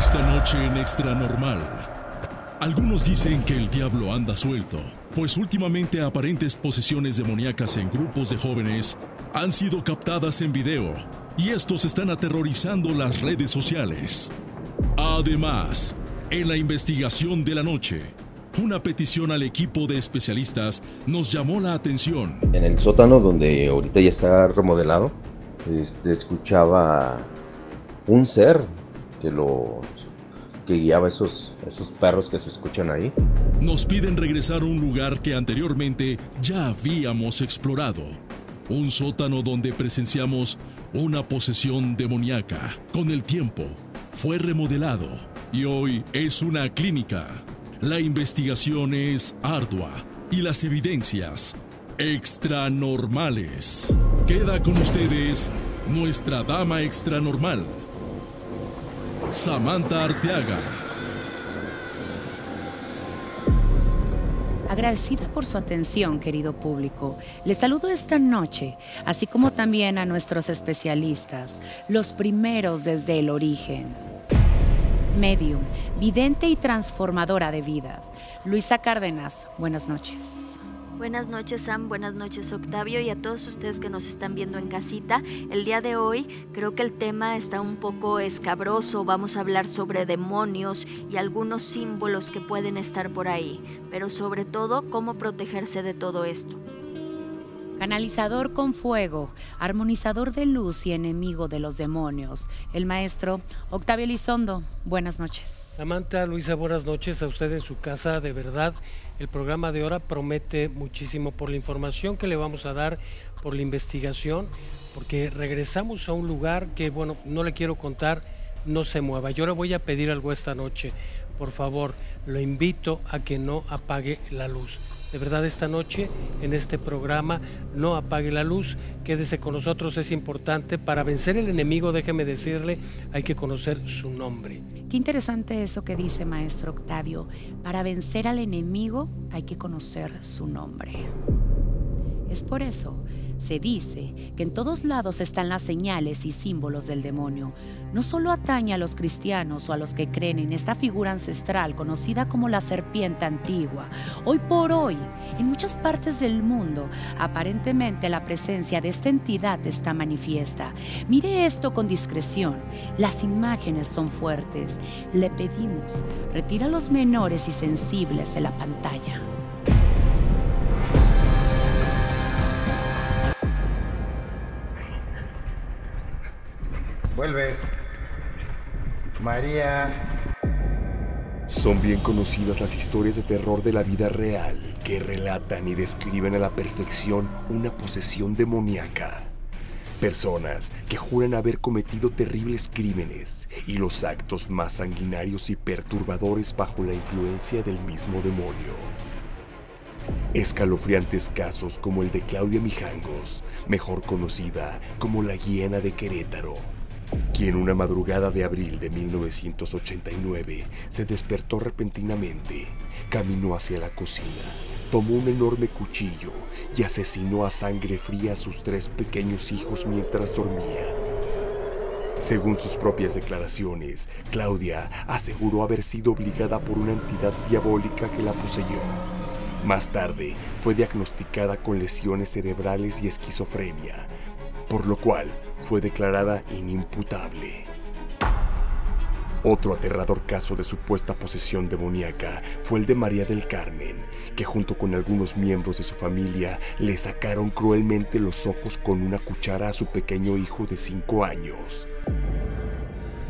Esta noche en Extra Normal. Algunos dicen que el diablo anda suelto, pues últimamente aparentes posesiones demoníacas en grupos de jóvenes han sido captadas en video y estos están aterrorizando las redes sociales. Además, en la investigación de la noche, una petición al equipo de especialistas nos llamó la atención. En el sótano donde ahorita ya está remodelado, este, escuchaba un ser que lo que guiaba esos, esos perros que se escuchan ahí. Nos piden regresar a un lugar que anteriormente ya habíamos explorado. Un sótano donde presenciamos una posesión demoníaca. Con el tiempo, fue remodelado y hoy es una clínica. La investigación es ardua y las evidencias extranormales. Queda con ustedes nuestra dama extranormal, Samantha Arteaga. Agradecida por su atención, querido público, les saludo esta noche, así como también a nuestros especialistas, los primeros desde el origen. Medium, vidente y transformadora de vidas. Luisa Cárdenas, buenas noches. Buenas noches Sam, buenas noches Octavio y a todos ustedes que nos están viendo en casita. El día de hoy creo que el tema está un poco escabroso, vamos a hablar sobre demonios y algunos símbolos que pueden estar por ahí, pero sobre todo cómo protegerse de todo esto. Canalizador con fuego, armonizador de luz y enemigo de los demonios. El maestro Octavio Elizondo, buenas noches. Samantha, Luisa, buenas noches a usted en su casa. De verdad, el programa de ahora promete muchísimo por la información que le vamos a dar, por la investigación, porque regresamos a un lugar que, bueno, no le quiero contar, no se mueva. Yo le voy a pedir algo esta noche. Por favor, lo invito a que no apague la luz de verdad esta noche en este programa. No apague la luz, quédese con nosotros, es importante. Para vencer el enemigo, déjeme decirle, hay que conocer su nombre. Qué interesante eso que dice maestro Octavio. Para vencer al enemigo hay que conocer su nombre. Es por eso se dice que en todos lados están las señales y símbolos del demonio. No solo atañe a los cristianos o a los que creen en esta figura ancestral conocida como la serpiente antigua. Hoy por hoy, en muchas partes del mundo, aparentemente la presencia de esta entidad está manifiesta. Mire esto con discreción. Las imágenes son fuertes. Le pedimos, retira a los menores y sensibles de la pantalla. Vuelve. María. Son bien conocidas las historias de terror de la vida real que relatan y describen a la perfección una posesión demoníaca. Personas que juran haber cometido terribles crímenes y los actos más sanguinarios y perturbadores bajo la influencia del mismo demonio. Escalofriantes casos como el de Claudia Mijangos, mejor conocida como la Guiana de Querétaro, quien una madrugada de abril de 1989 se despertó repentinamente, caminó hacia la cocina, tomó un enorme cuchillo y asesinó a sangre fría a sus tres pequeños hijos mientras dormían. Según sus propias declaraciones, Claudia aseguró haber sido obligada por una entidad diabólica que la poseyó. Más tarde, fue diagnosticada con lesiones cerebrales y esquizofrenia, por lo cual fue declarada inimputable. Otro aterrador caso de supuesta posesión demoníaca fue el de María del Carmen, que junto con algunos miembros de su familia le sacaron cruelmente los ojos con una cuchara a su pequeño hijo de 5 años.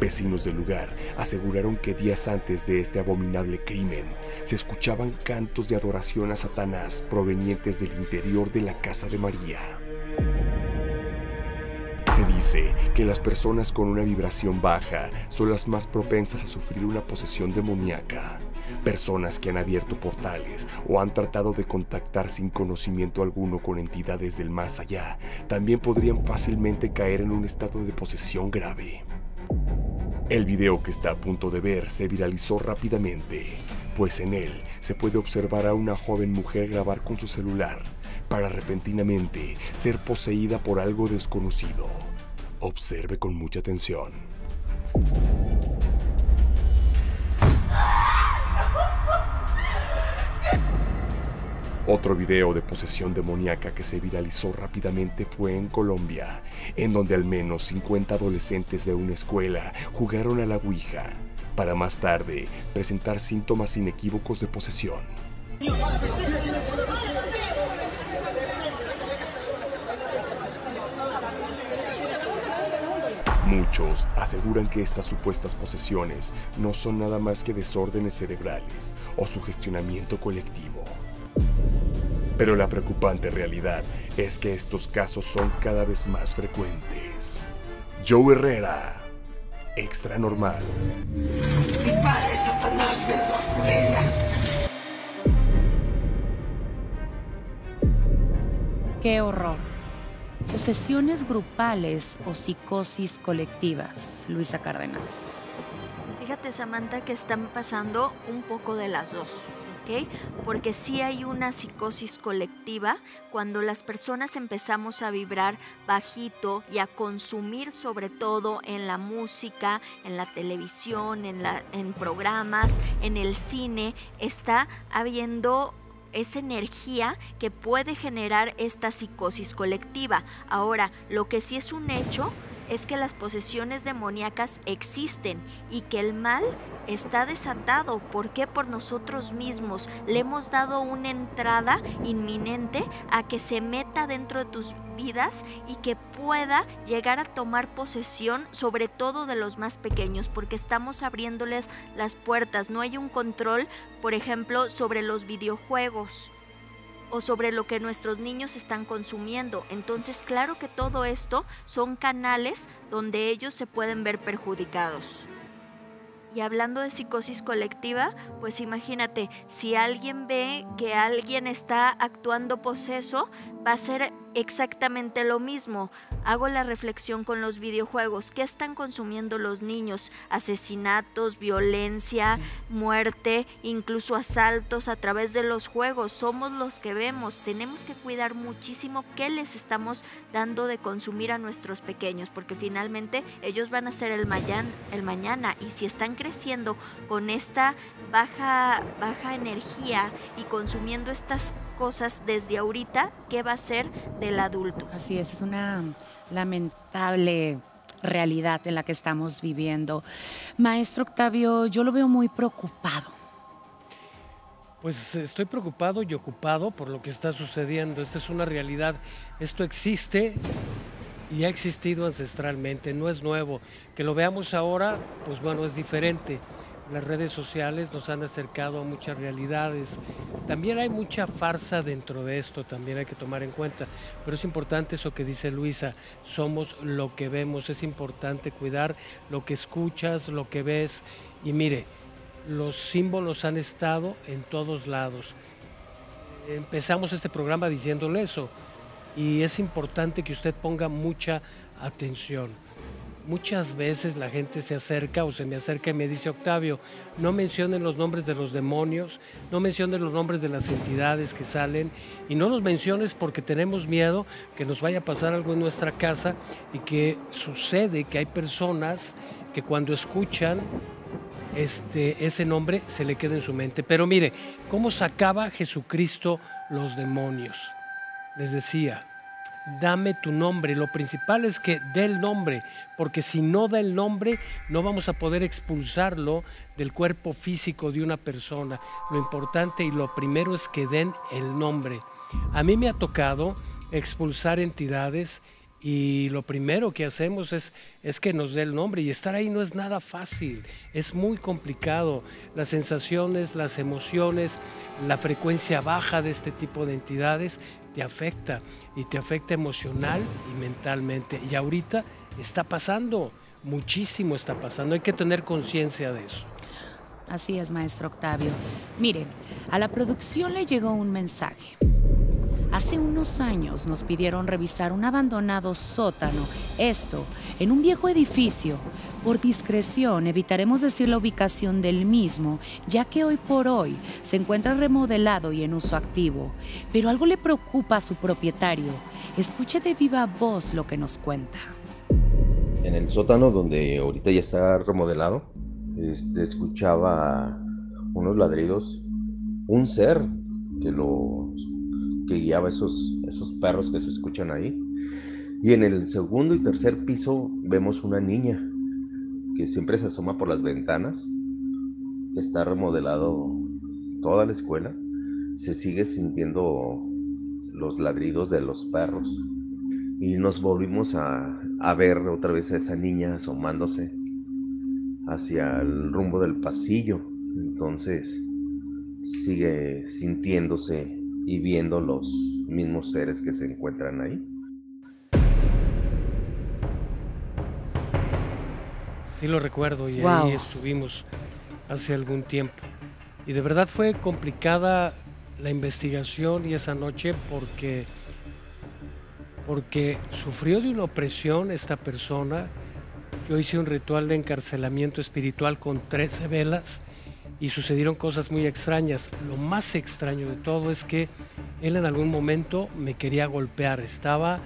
Vecinos del lugar aseguraron que días antes de este abominable crimen se escuchaban cantos de adoración a Satanás provenientes del interior de la casa de María. Se dice que las personas con una vibración baja son las más propensas a sufrir una posesión demoníaca. Personas que han abierto portales o han tratado de contactar sin conocimiento alguno con entidades del más allá también podrían fácilmente caer en un estado de posesión grave. El video que está a punto de ver se viralizó rápidamente, pues en él se puede observar a una joven mujer grabar con su celular para repentinamente ser poseída por algo desconocido. Observe con mucha atención. Otro video de posesión demoníaca que se viralizó rápidamente fue en Colombia, en donde al menos 50 adolescentes de una escuela jugaron a la Ouija, para más tarde presentar síntomas inequívocos de posesión. Muchos aseguran que estas supuestas posesiones no son nada más que desórdenes cerebrales o sugestionamiento colectivo. Pero la preocupante realidad es que estos casos son cada vez más frecuentes. Joe Herrera, extra normal. ¡Qué horror! Posesiones grupales o psicosis colectivas, Luisa Cárdenas. Fíjate, Samantha, que están pasando un poco de las dos. Porque sí hay una psicosis colectiva cuando las personas empezamos a vibrar bajito y a consumir sobre todo en la música, en la televisión, en, la, en programas, en el cine, está habiendo esa energía que puede generar esta psicosis colectiva. Ahora, lo que sí es un hecho es que las posesiones demoníacas existen y que el mal está desatado. ¿Por qué? Por nosotros mismos. Le hemos dado una entrada inminente a que se meta dentro de tus vidas y que pueda llegar a tomar posesión sobre todo de los más pequeños, porque estamos abriéndoles las puertas. No hay un control, por ejemplo, sobre los videojuegos o sobre lo que nuestros niños están consumiendo. Entonces, claro que todo esto son canales donde ellos se pueden ver perjudicados. Y hablando de psicosis colectiva, pues imagínate, si alguien ve que alguien está actuando poseso, va a ser exactamente lo mismo. Hago la reflexión con los videojuegos. ¿Qué están consumiendo los niños? Asesinatos, violencia, muerte, incluso asaltos a través de los juegos. Somos los que vemos. Tenemos que cuidar muchísimo qué les estamos dando de consumir a nuestros pequeños, porque finalmente ellos van a ser el, el mañana. Y si están creciendo con esta baja, baja energía y consumiendo estas cosas desde ahorita, ¿qué va a ser del adulto? Así es, es una lamentable realidad en la que estamos viviendo. Maestro Octavio, yo lo veo muy preocupado. Pues estoy preocupado y ocupado por lo que está sucediendo. Esta es una realidad. Esto existe y ha existido ancestralmente, no es nuevo. Que lo veamos ahora, pues bueno, es diferente. Las redes sociales nos han acercado a muchas realidades. También hay mucha farsa dentro de esto, también hay que tomar en cuenta. Pero es importante eso que dice Luisa, somos lo que vemos, es importante cuidar lo que escuchas, lo que ves. Y mire, los símbolos han estado en todos lados. Empezamos este programa diciéndole eso y es importante que usted ponga mucha atención muchas veces la gente se acerca o se me acerca y me dice, Octavio, no mencionen los nombres de los demonios, no mencionen los nombres de las entidades que salen y no los menciones porque tenemos miedo que nos vaya a pasar algo en nuestra casa y que sucede que hay personas que cuando escuchan este, ese nombre se le queda en su mente. Pero mire, ¿cómo sacaba Jesucristo los demonios? Les decía, dame tu nombre. Lo principal es que dé el nombre, porque si no da el nombre, no vamos a poder expulsarlo del cuerpo físico de una persona. Lo importante y lo primero es que den el nombre. A mí me ha tocado expulsar entidades y lo primero que hacemos es, que nos dé el nombre y estar ahí no es nada fácil, es muy complicado. Las sensaciones, las emociones, la frecuencia baja de este tipo de entidades te afecta y te afecta emocional y mentalmente. Y ahorita está pasando, muchísimo está pasando, hay que tener conciencia de eso. Así es, maestro Octavio. Mire, a la producción le llegó un mensaje. Hace unos años nos pidieron revisar un abandonado sótano, esto en un viejo edificio. Por discreción evitaremos decir la ubicación del mismo, ya que hoy por hoy se encuentra remodelado y en uso activo. Pero algo le preocupa a su propietario. Escuche de viva voz lo que nos cuenta. En el sótano donde ahorita ya está remodelado, este, escuchaba unos ladridos, un ser que lo que guiaba esos, esos perros que se escuchan ahí. Y en el segundo y tercer piso vemos una niña que siempre se asoma por las ventanas. Está remodelado toda la escuela. Se sigue sintiendo los ladridos de los perros. Y nos volvimos a, a ver otra vez a esa niña asomándose hacia el rumbo del pasillo. Entonces sigue sintiéndose y viendo los mismos seres que se encuentran ahí. Sí lo recuerdo y ahí estuvimos hace algún tiempo. Y de verdad fue complicada la investigación y esa noche porque porque sufrió de una opresión esta persona. Yo hice un ritual de encarcelamiento espiritual con 13 velas y sucedieron cosas muy extrañas. Lo más extraño de todo es que él en algún momento me quería golpear, estaba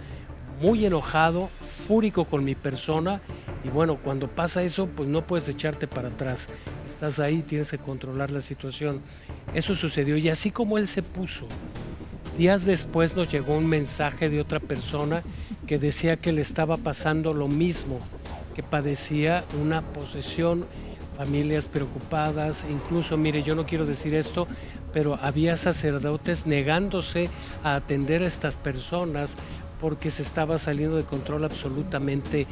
muy enojado, fúrico con mi persona y bueno, cuando pasa eso pues no puedes echarte para atrás, estás ahí, tienes que controlar la situación. Eso sucedió y así como él se puso, días después nos llegó un mensaje de otra persona que decía que le estaba pasando lo mismo, que padecía una posesión familias preocupadas, incluso, mire, yo no quiero decir esto, pero había sacerdotes negándose a atender a estas personas porque se estaba saliendo de control absolutamente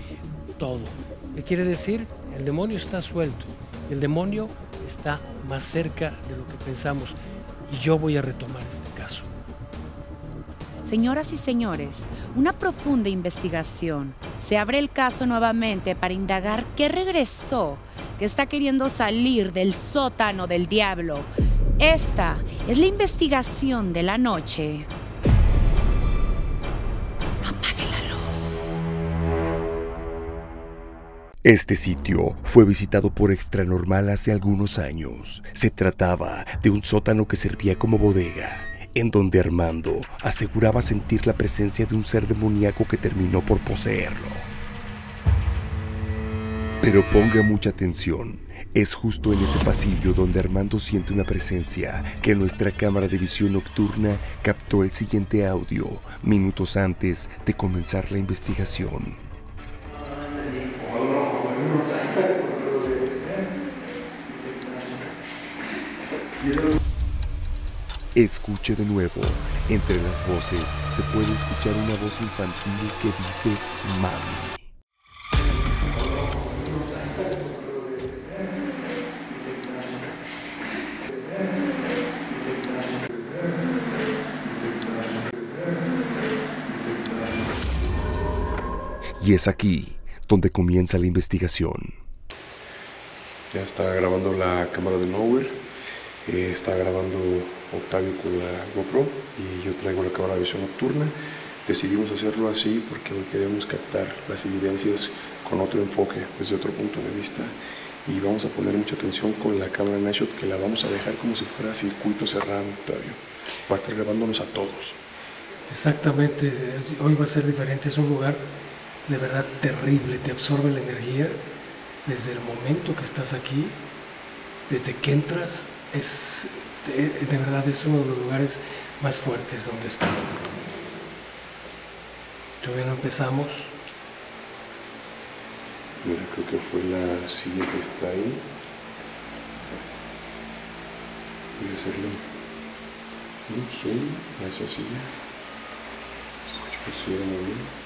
todo. ¿Qué quiere decir? El demonio está suelto, el demonio está más cerca de lo que pensamos y yo voy a retomar este caso. Señoras y señores, una profunda investigación. Se abre el caso nuevamente para indagar qué regresó, que está queriendo salir del sótano del diablo. Esta es la investigación de la noche. Apague la luz. Este sitio fue visitado por Extranormal hace algunos años. Se trataba de un sótano que servía como bodega en donde Armando aseguraba sentir la presencia de un ser demoníaco que terminó por poseerlo. Pero ponga mucha atención, es justo en ese pasillo donde Armando siente una presencia que nuestra cámara de visión nocturna captó el siguiente audio minutos antes de comenzar la investigación. Escuche de nuevo. Entre las voces se puede escuchar una voz infantil que dice mami. Y es aquí donde comienza la investigación. Ya está grabando la cámara de Nowhere, eh, está grabando Octavio con la GoPro y yo traigo la cámara de visión nocturna. Decidimos hacerlo así porque hoy queremos captar las evidencias con otro enfoque, desde otro punto de vista. Y vamos a poner mucha atención con la cámara Nightshot que la vamos a dejar como si fuera circuito cerrado, Octavio. Va a estar grabándonos a todos. Exactamente, hoy va a ser diferente, es un lugar de verdad terrible, te absorbe la energía desde el momento que estás aquí, desde que entras, es de, verdad es uno de los lugares más fuertes donde está. Todavía no empezamos. Mira, creo que fue la silla que está ahí. Voy a hacerle un zoom a esa silla. Escucho que muy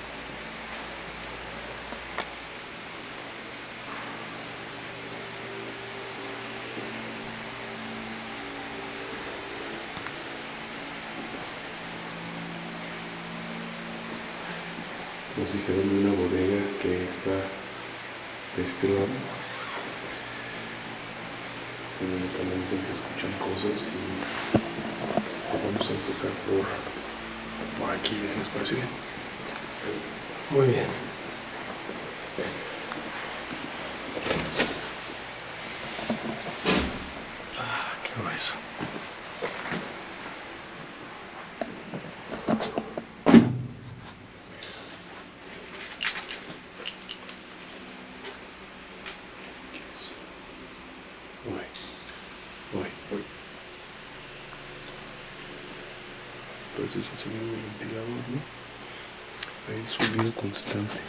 de una bodega que está de este lado en dicen que escuchan cosas y vamos a empezar por, por aquí, ¿les parece bien? Muy bien. Ah, qué grueso. ese es el sonido del ventilador, ¿no? Hay un sonido constante.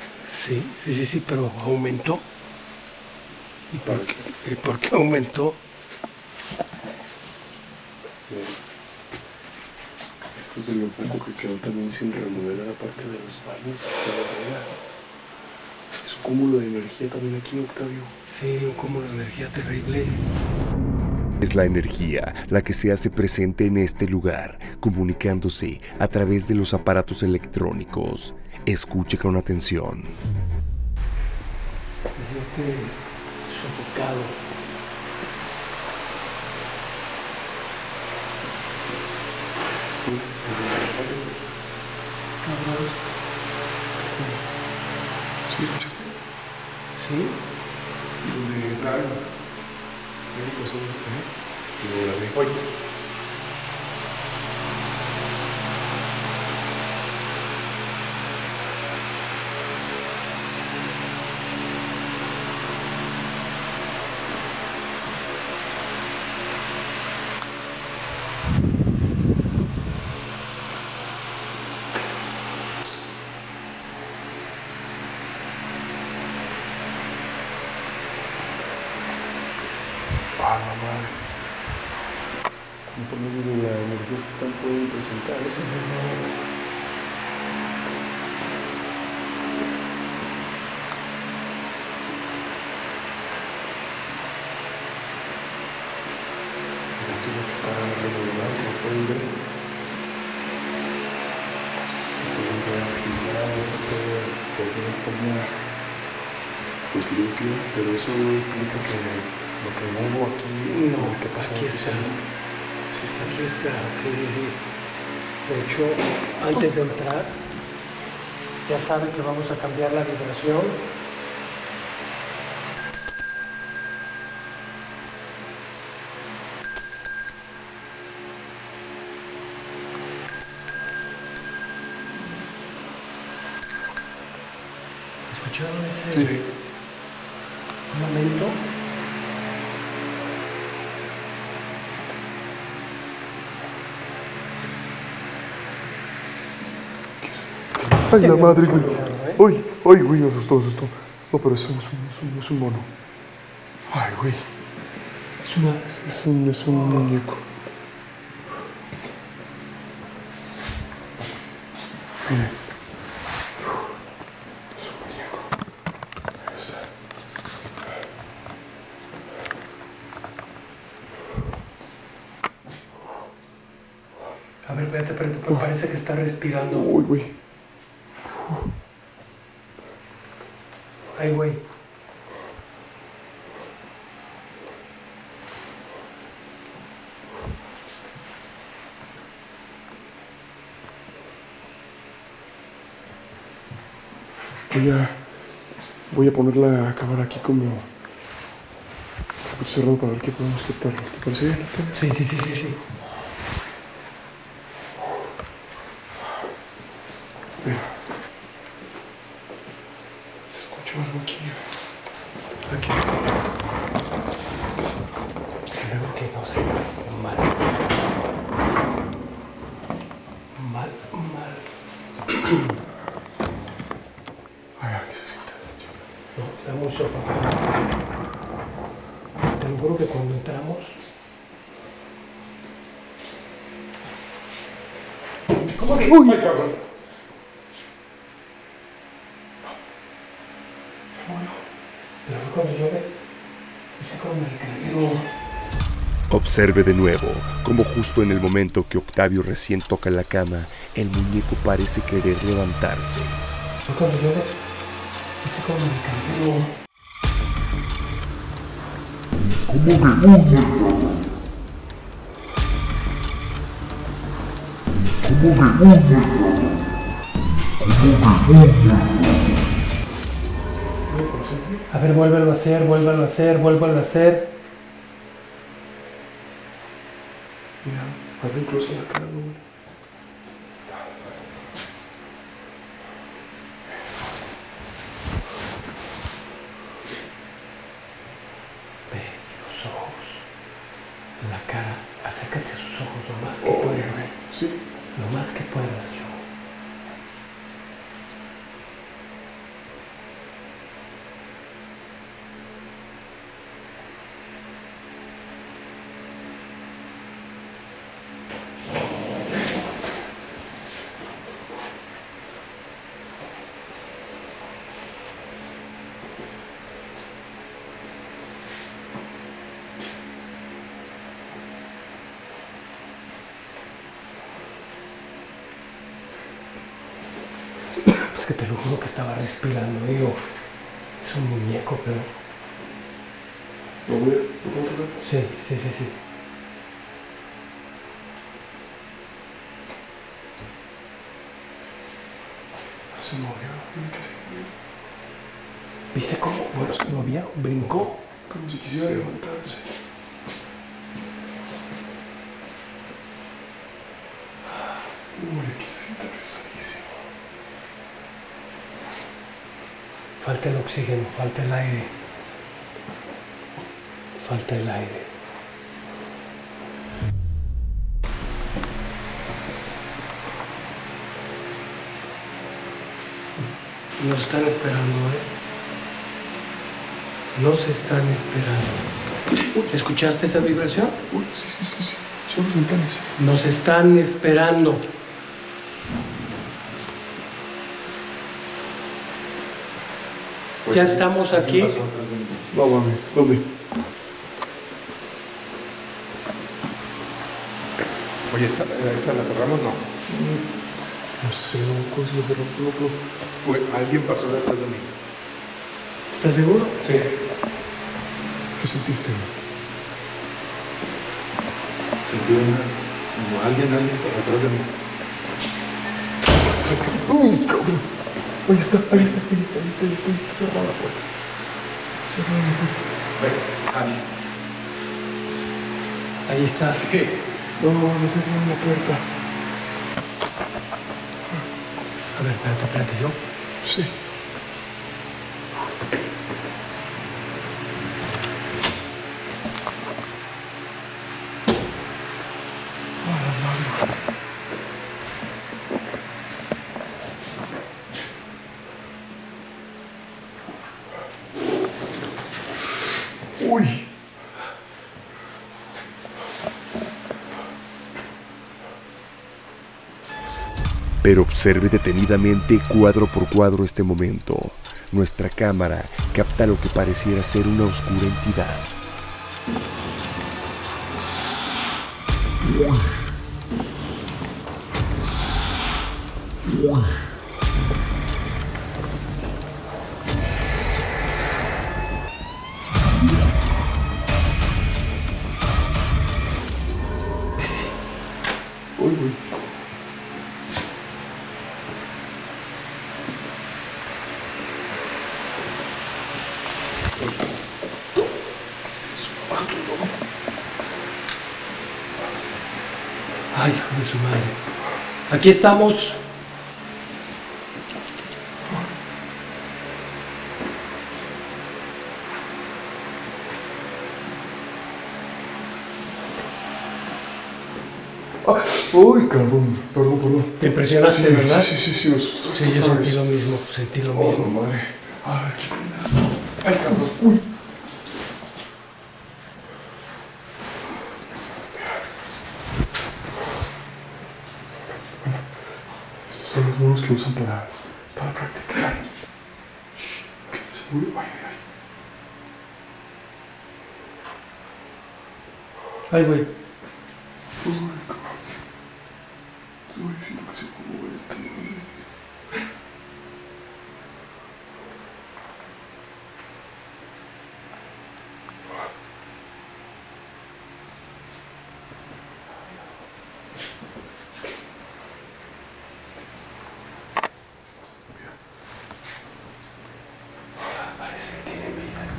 Sí, sí, sí, pero aumentó. ¿Y por qué, ¿Y por qué aumentó? Esto se un poco que quedó también sin remodelar aparte de los baños. Es un cúmulo de energía también aquí, Octavio. Sí, un cúmulo de energía terrible. Es la energía la que se hace presente en este lugar, comunicándose a través de los aparatos electrónicos. Escuche con atención. Sofocado. ¿Sí escuchaste? Sí. Donde raro. ¿Qué pasó ahorita, eh? La. Oye. Sí, sí, sí. De hecho, antes de entrar, ya saben que vamos a cambiar la vibración. ¿Escucharon ese Sí. Ay, la madre, güey. ¿eh? Ay, ay, güey, me asustó, me asustó. No, pero es un, es un, es un mono. Ay, güey. Es, una, es, un, es un muñeco. Miren. Es un muñeco. Ahí está. A ver, espérate, espérate, pero parece que está respirando. Uy, güey. Ay, güey. Voy a, voy a poner la cámara aquí como cerrado para ver qué podemos captar. ¿Te parece bien? Sí, sí, sí, sí, sí. Mira. Se escucha algo aquí. Aquí. Es que no sé si es mal. Mal, mal. Ay, aquí se siente. No, está muy sofocado. Te lo juro que cuando entramos. ¿Cómo que? Uy, cabrón. Pero fue cuando yo me. ¿Viste cómo me recargué? Observe de nuevo cómo justo en el momento que Octavio recién toca la cama, el muñeco parece querer levantarse. Fue cuando yo me. ¿Viste cómo me A ver, vuélvelo a hacer, vuélvelo a hacer, vuélvelo a hacer. Mira, hazle incluso la cara, güey. Está. Ve los ojos, la cara, acércate a sus ojos lo más que puedas. Sí. Lo más que puedas. que te lo juro que estaba respirando. Digo, es un muñeco, pero. ¿Lo voy a ¿lo puedo tocar? Sí, sí, sí, sí. No se movió, mira que se movió. ¿Viste cómo? Bueno, se movía, brincó. Como si quisiera levantarse. Uy, aquí se siente pesadísimo. Falta el oxígeno, falta el aire. Falta el aire. Nos están esperando, ¿eh? Nos están esperando. ¿Escuchaste esa vibración? Uy, sí, sí, sí, sí. Son las ventanas. Nos están esperando. Ya estamos aquí. No mames, ¿dónde? Oye, ¿esa, esa la cerramos? No. No sé, no, ¿cómo se lo cerramos? No. Güey, alguien pasó detrás de mí. ¿Estás seguro? Sí. ¿Qué sentiste? Sentí una, como alguien, alguien por detrás de mí. ¡Uy, cabrón! Ahí está, ahí está, ahí está, ahí está, ahí está, ahí está cerrada la puerta. Cerrada la puerta. ¿Ves? Alguien. Ahí está. Sí. No, no cerraron la puerta. A ver, espérate, espérate, yo. Sí. Observe detenidamente cuadro por cuadro este momento. Nuestra cámara capta lo que pareciera ser una oscura entidad. Uy, uy. Aquí estamos. Ah, uy, cabrón. Perdón, perdón. Te impresionaste, Sí, ¿verdad? Sí, sí, sí, Sí, yo sentí lo mismo, sentí lo Oh, mismo. madre. Ay, qué pena. Ay, cabrón. Uy. Estos son los monos que para, para practicar. Que se mueve. Ay, ay, ay. Ay, güey. Uy, cabrón. Estoy diciendo que se mueve esto. madre.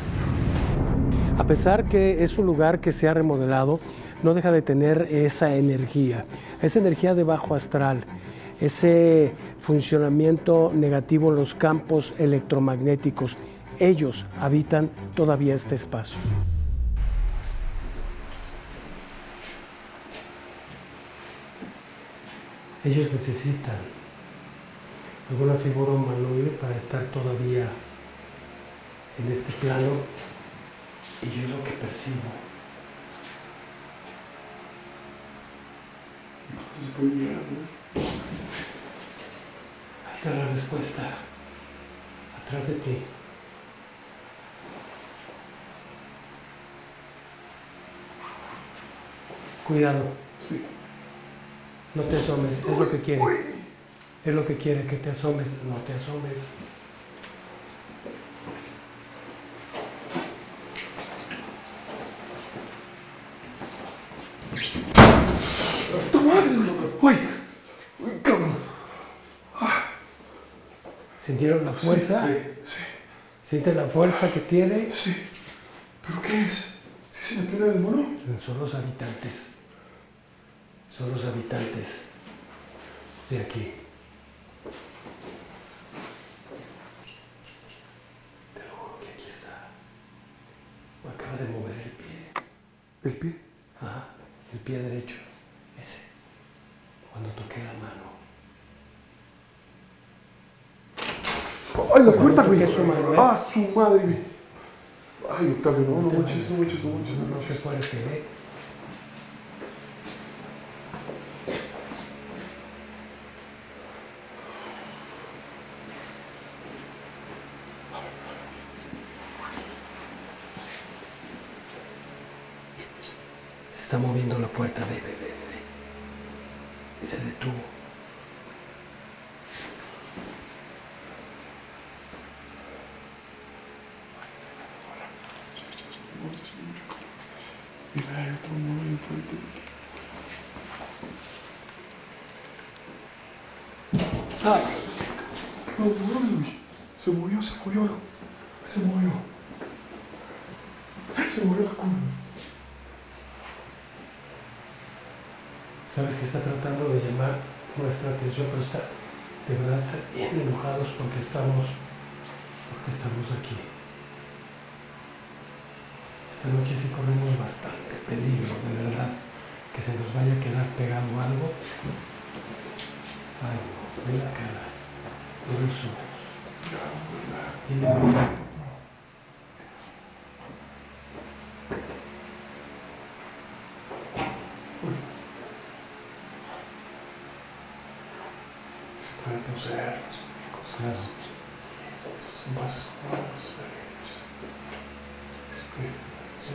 A pesar que es un lugar que se ha remodelado, no deja de tener esa energía, esa energía de bajo astral, ese funcionamiento negativo en los campos electromagnéticos. Ellos habitan todavía este espacio. Ellos necesitan alguna figura humanoide para estar todavía en este plano y yo es lo que percibo. Puede llegar, ¿no? Ahí está la respuesta. Atrás de ti. Cuidado. Sí. No te asomes, es lo que quiere. Es lo que quiere, que te asomes. No te asomes. ¿Sintieron la fuerza? Sí, sí. ¿Sienten la fuerza que tiene? Sí. ¿Pero qué es? ¿Sí se entera del mono? Son los habitantes. Son los habitantes de aquí. Te lo juro que aquí está. Me acaba de mover el pie. ¿El pie? Ajá, el pie derecho. Ese. Cuando toqué la mano. ¡Ay, la puerta, güey! ¡Ah, su madre! Ay, Octavio, no, no manches, no manches, no manches, no No manches. se puede ver. Se está moviendo la puerta, ve, ve, ve, ve. Y se detuvo. Mira, hay otro mono bien fuerte. ¡Ah! No, mames, güey. Se murió, se murió algo. Se murió. Se murió la cuna. Sabes que está tratando de llamar nuestra atención, pero está de verdad está bien enojados porque estamos, porque estamos aquí. Esta noche sí corremos bastante peligro, de verdad, que se nos vaya a quedar pegado algo. Ay, no, ve la cara, ve los ojos. Tiene- Se pueden poseer las cosas. Estos envases son malos, pequeños. Sí, sí.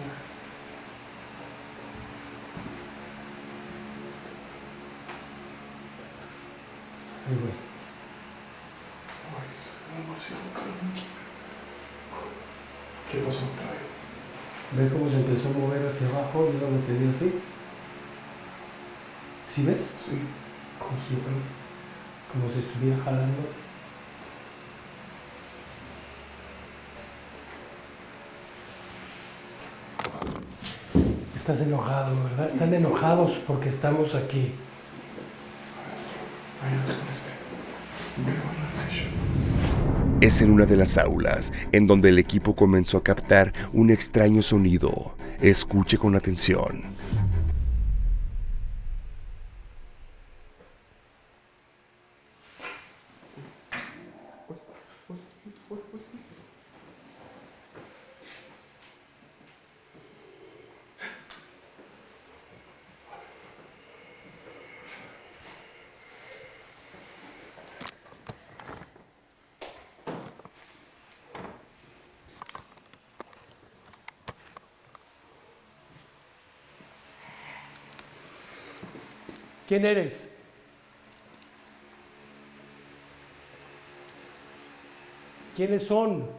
¿Qué pasó, Octavio? Ve cómo se empezó a mover hacia abajo, yo lo tenía así. ¿Sí ves? Sí. Como si, como si estuviera jalando. Estás enojado, ¿verdad? Están enojados porque estamos aquí. Váyanse con este. Me van a ficha. Es en una de las aulas en donde el equipo comenzó a captar un extraño sonido. Escuche con atención. ¿Quién eres? ¿Quiénes son?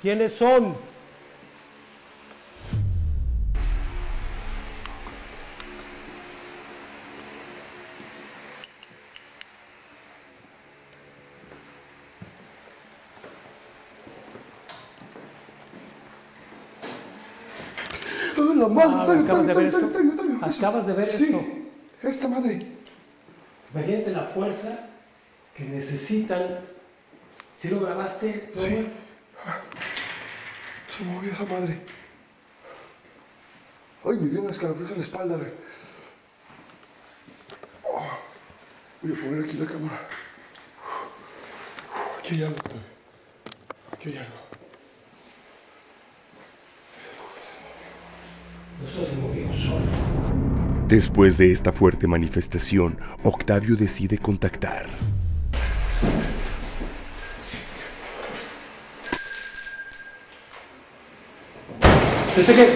¿Quiénes son? De ver esto. Acabas de ver esto. esta madre. Imagínate la fuerza que necesitan. ¿Sí lo grabaste? Sí. Robert? Se movió esa madre. Ay, me dio un escalofrío en la espalda, güey. Oh, voy a poner aquí la cámara. Aquí hay algo. Aquí hay algo. Eso se movió. Después de esta fuerte manifestación, Octavio decide contactar. ¿Este qué?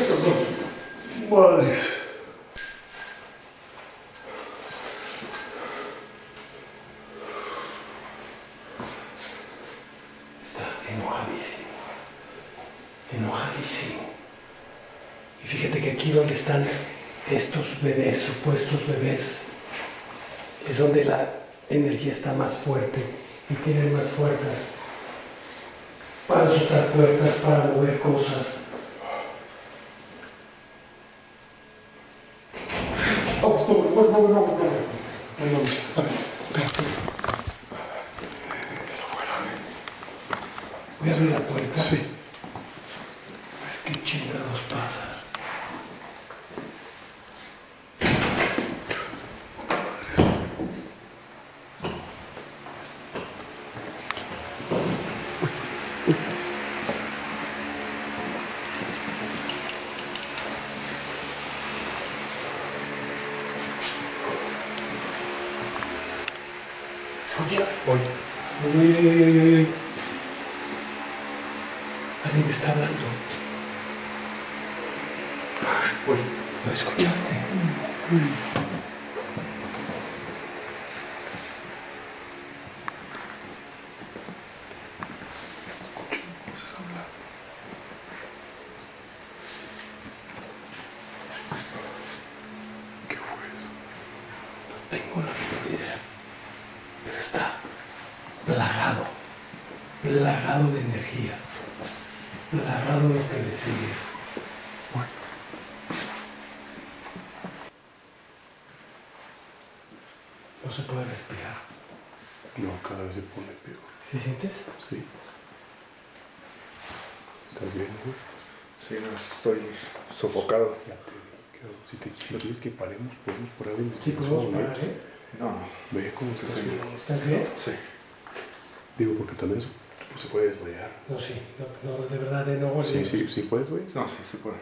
Bebés, supuestos bebés, es donde la energía está más fuerte y tiene más fuerza para soltar puertas, para mover cosas. Vamos, vamos, vamos, vamos, vamos, vamos. Ahí vamos. A ver, espera. Es afuera. Voy a abrir la puerta. Sí. ¿Qué chingados pasa? ¿Escuchas? Voy. Uy, uy, uy, uy, uy, uy. Alguien te está hablando. Voy. ¿Lo escuchaste? ¿Qué fue eso? Tengo la menor idea. Pero está plagado. Plagado de energía. Plagado de lo que le sigue. No se puede respirar. No, cada vez se pone peor. ¿Sí sientes? Sí. ¿Estás bien, güey? Sí, no, estoy sofocado. Ya te si, te, si quieres que paremos, podemos por algo Sí, podemos ¿no? parar, ¿eh? No, Ve cómo se Sí. sale. ¿Estás bien? sí. Digo, porque también se, pues, se puede desmayar. No, sí. No, no, de verdad, de no. Sí, sí, sí puedes, güey. No, sí, se puede.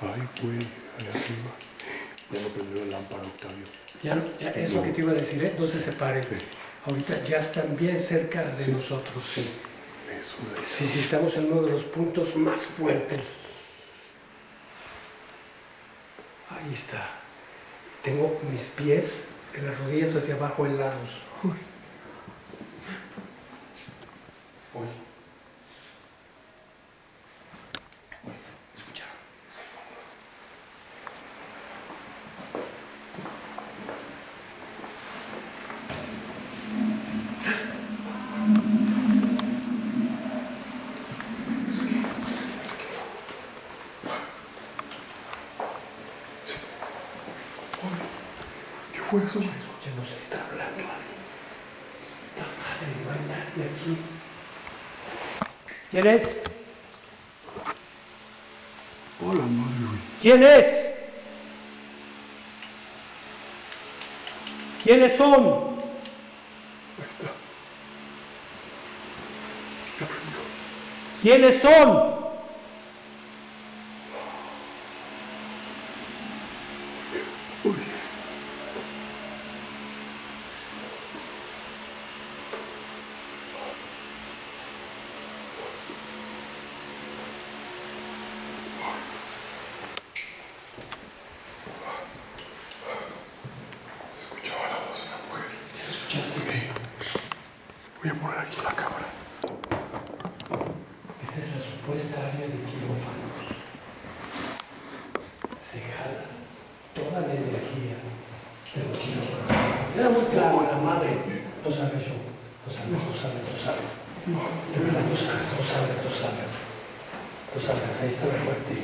Ay, güey, allá arriba. Ya no prendió la lámpara, Octavio. Ya, no- ya es lo que te iba a decir, ¿eh? No se separen. Ahorita ya están bien cerca de Sí. nosotros. Sí. Eso. Sí, sí, estamos en uno de los puntos más fuertes. Ahí está. Tengo mis pies de las rodillas hacia abajo helados. Uy. Uy, Escucha. ¿Qué fue eso, güey? Escucha, no se está hablando alguien. La madre, no hay nadie aquí. ¿Quién es? Hola, madre. ¿Quién es? ¿Quiénes son? Ahí está. ¿Quiénes son? Uy. Se escuchaba la voz de una mujer. ¿Escuchaste? Sí. Voy a poner aquí la cámara. Esta es la supuesta área de quirófanos. Se jala toda la energía de los quirófanos. Era muy claro, la madre. No sabes yo. No sabes, no sabes, no. De verdad, no sabes, no sabes, no sabes. No sabes, ahí está la muerte.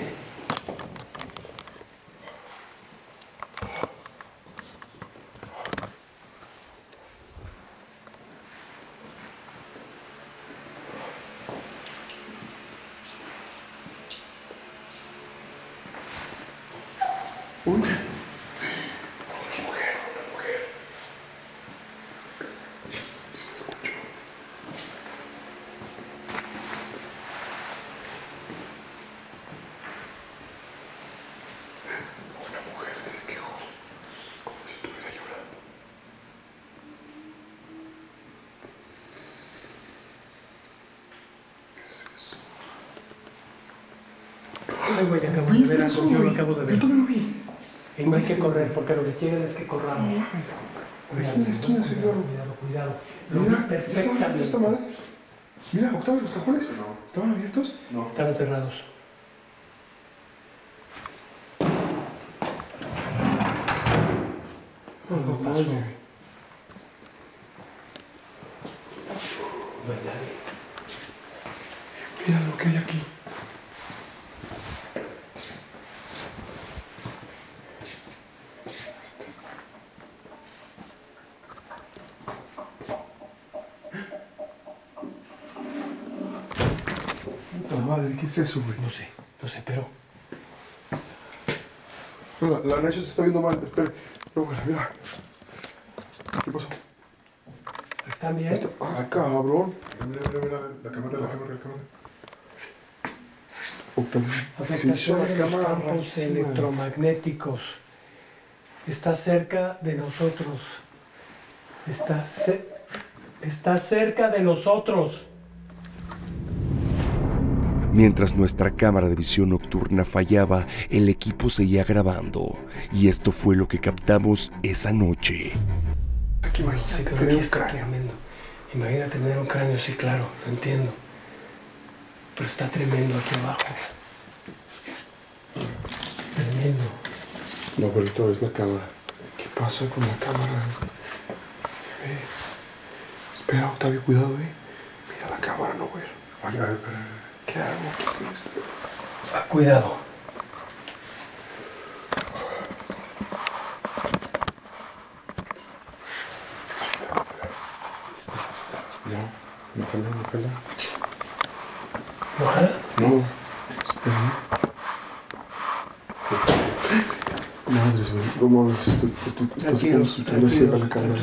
Ay, güey, acabo de ¿Viste ver eso, yo lo acabo de Yo ver. también lo vi. Y no hay que correr, porque lo que quieren es que corramos. Aquí en la esquina se Cuidado, cuidado. Lo vi Mira, ¿estaba abierto perfectamente. esta madre? Mira, Octavio, los cajones. ¿Estaban abiertos? Estaban cerrados. No, no, no, oye. No hay nadie. Mira lo que hay aquí. Puta madre, ¿qué es eso, güey? No sé, no sé, pero La, la Nacho se está viendo mal. Espera. No, güey, mira. ¿Qué pasó? ¿están bien? Está- Ah, cabrón. Mira, mira, mira, la cámara, la cámara, la cámara. Afectación de los campos electromagnéticos. Está cerca de nosotros. Está, ce- está cerca de nosotros. Mientras nuestra cámara de visión nocturna fallaba, el equipo seguía grabando. Y esto fue lo que captamos esa noche. Aquí Sí, imagínate tener aquí un cráneo. tremendo. Imagínate tener un cráneo, sí, claro, lo entiendo. Pero está tremendo aquí abajo. Tremendo. No, pero esta vez la cámara. ¿Qué pasa con la cámara? Ve. Espera, Octavio, cuidado, eh. Mira la cámara, no, güey. Ay, ay, espera. ¿Qué hago? Ah, cuidado. Ya, no jala, no jala. ¿No jala? No, espera. Madres, güey. No mames, estoy, estoy, estás como Tranquilos, si estuviera ciega la cámara.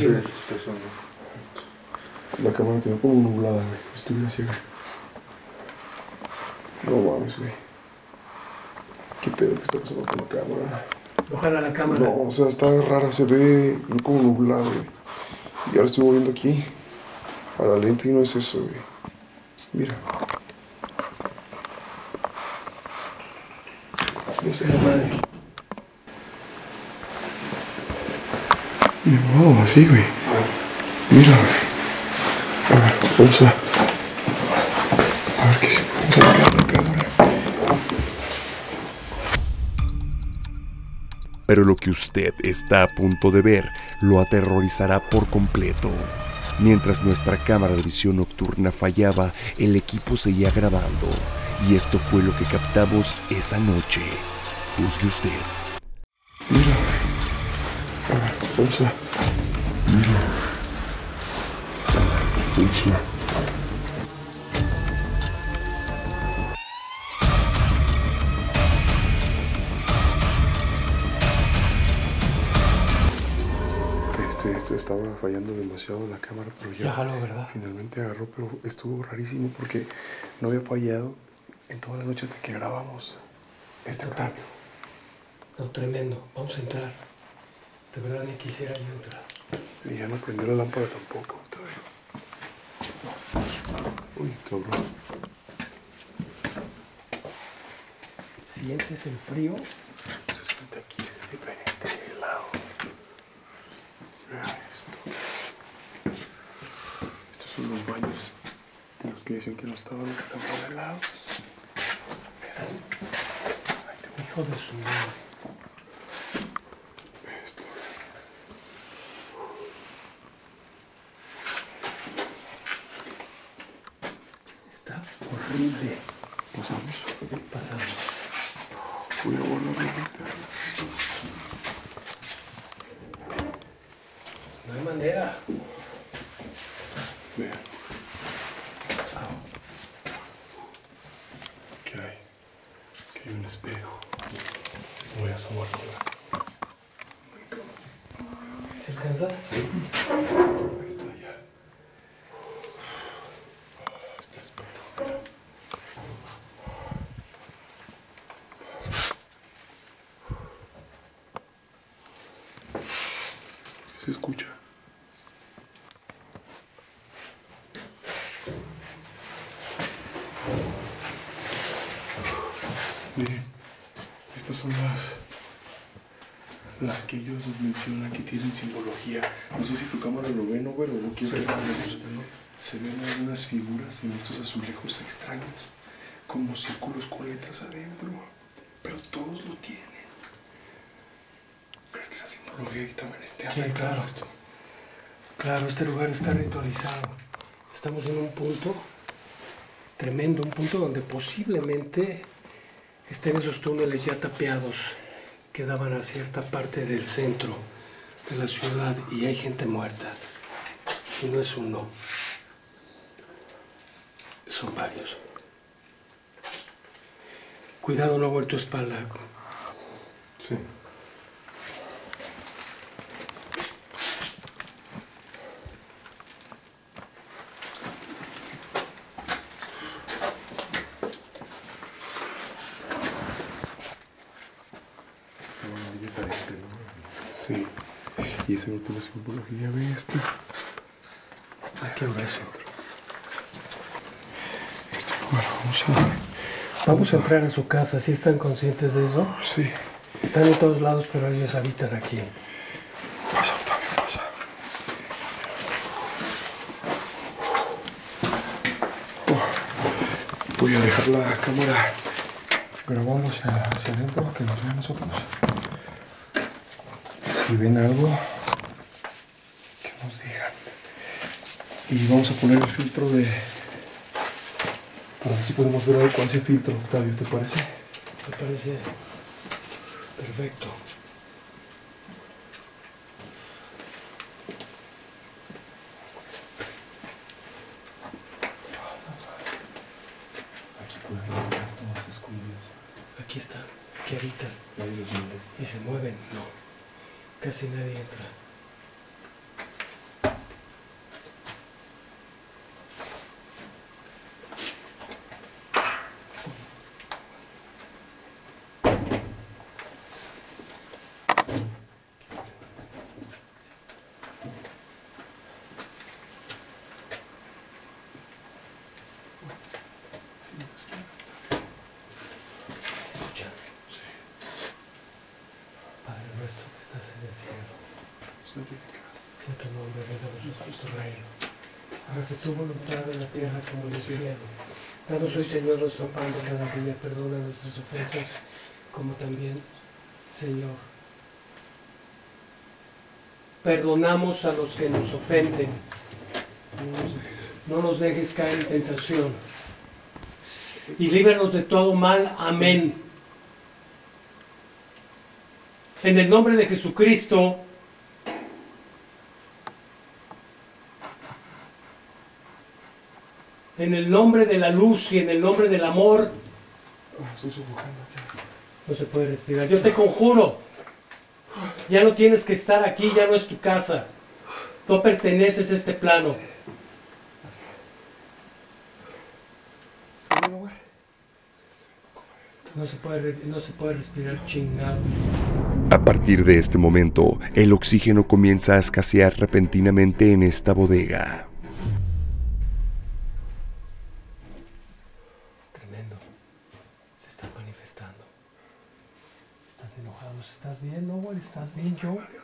La cámara quedó como nublada, güey. Estuviera ciega. No mames, güey. ¿Qué pedo que está pasando con la cámara? ¿No jala la cámara? No, o sea, está rara, se ve como nublado, güey. Y ahora estoy moviendo aquí. A la lente y no es eso, güey. Mira. No sé. No, así, güey. Mira, güey. A ver, vamos. A Pero lo que usted está a punto de ver lo aterrorizará por completo. Mientras nuestra cámara de visión nocturna fallaba, el equipo seguía grabando. Y esto fue lo que captamos esa noche. Juzgue usted. Mira. A ver. Mira. A. estaba fallando demasiado la cámara, pero ya, Ya jaló, ¿verdad? finalmente agarró, pero estuvo rarísimo porque no había fallado en todas las noches de que grabamos este cráneo. No, tremendo. Vamos a entrar. De verdad ni quisiera yo entrar. Y ya no prendió la lámpara tampoco todavía. Uy, cabrón. ¿Sientes el frío? Se siente aquí, es diferente de lado. Mira esto. Estos son los baños de los que decían que no estaban tan modelados. Hijo de su madre. Esto. Está horrible. Pasamos. Pasamos. Voy a guardar la linterna. No hay manera. Vean. ¿Qué hay? Que hay un espejo. Voy a asomarlo. ¿Se alcanzas? Ahí está ya. Este espejo, mira. ¿Qué se escucha? Miren, Estas son las. Las que ellos mencionan que tienen simbología. No sé si tu cámara lo ve, ¿no, güey? O quieres que veamos. Se ven algunas figuras en estos azulejos extraños, como círculos con letras adentro. Pero todos lo tienen. ¿Crees que esa simbología ahí también esté Sí, claro. esto? Claro, este lugar está ritualizado. Estamos en un punto tremendo, un punto donde posiblemente estén esos túneles ya tapiados que daban a cierta parte del centro de la ciudad y hay gente muerta. Y no es uno, son varios. Cuidado no ver tu espalda. Sí. Sí. Ese no tiene simbología, ve este. Ah, qué grueso. Bueno, vamos a. Vamos a entrar a su casa, ¿sí están conscientes de eso? Sí. Están en todos lados, pero ellos habitan aquí. Pasa, Octavio, pasa. Oh, Voy a dejar la cámara grabando hacia, hacia adentro, que nos vean nosotros. Si ven algo, que nos digan. Y vamos a poner el filtro de. Para ver si podemos ver algo con ese filtro, Octavio, ¿te parece? Me parece perfecto. Aquí pueden estar todos escondidos. Aquí están, aquí habitan. Nadie los molesta. Y se mueven, no. Casi nadie entra. Escucha. Padre nuestro que estás en el cielo, sea tu nombre, venga a nosotros tu reino. Hágase tu voluntad en la tierra como en el cielo. Danos hoy, Señor, nuestro pan de cada día. Perdona nuestras ofensas, como también, Señor, perdonamos a los que nos ofenden. No nos dejes caer en tentación. Y líbranos de todo mal. Amén. En el nombre de Jesucristo. En el nombre de la luz y en el nombre del amor. Ah. No se puede respirar. Yo te conjuro. Ya no tienes que estar aquí, ya no es tu casa. No perteneces a este plano. No se puede, no se puede respirar chingado. A partir de este momento, el oxígeno comienza a escasear repentinamente en esta bodega. ¿Estás bien, Joe?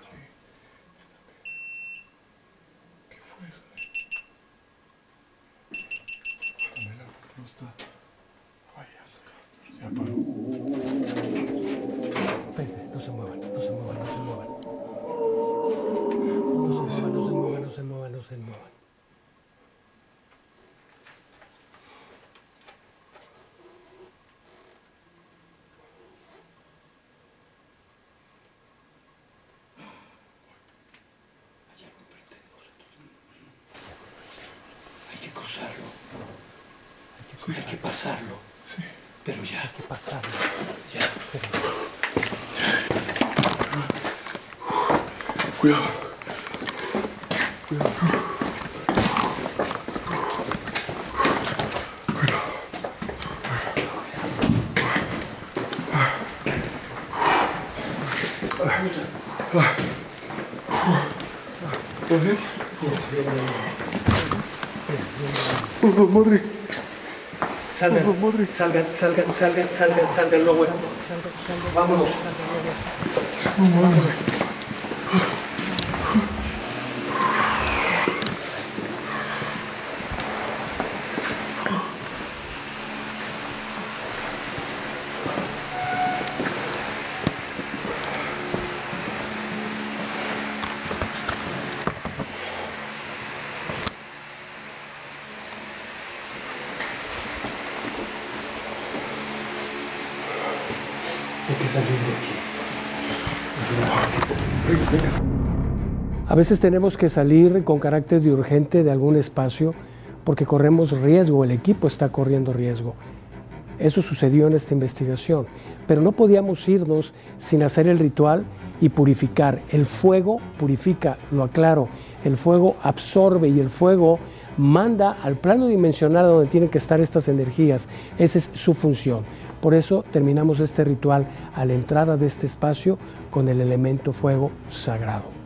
¡Oh, madre! salgan, salgan, salgan, salgan, salgan, salgan, no, güey. Vámonos. Vámonos. Veces tenemos que salir con carácter de urgente de algún espacio porque corremos riesgo, el equipo está corriendo riesgo. Eso sucedió en esta investigación, pero no podíamos irnos sin hacer el ritual y purificar. El fuego purifica, lo aclaro, el fuego absorbe y el fuego manda al plano dimensional donde tienen que estar estas energías. Esa es su función. Por eso terminamos este ritual a la entrada de este espacio con el elemento fuego sagrado.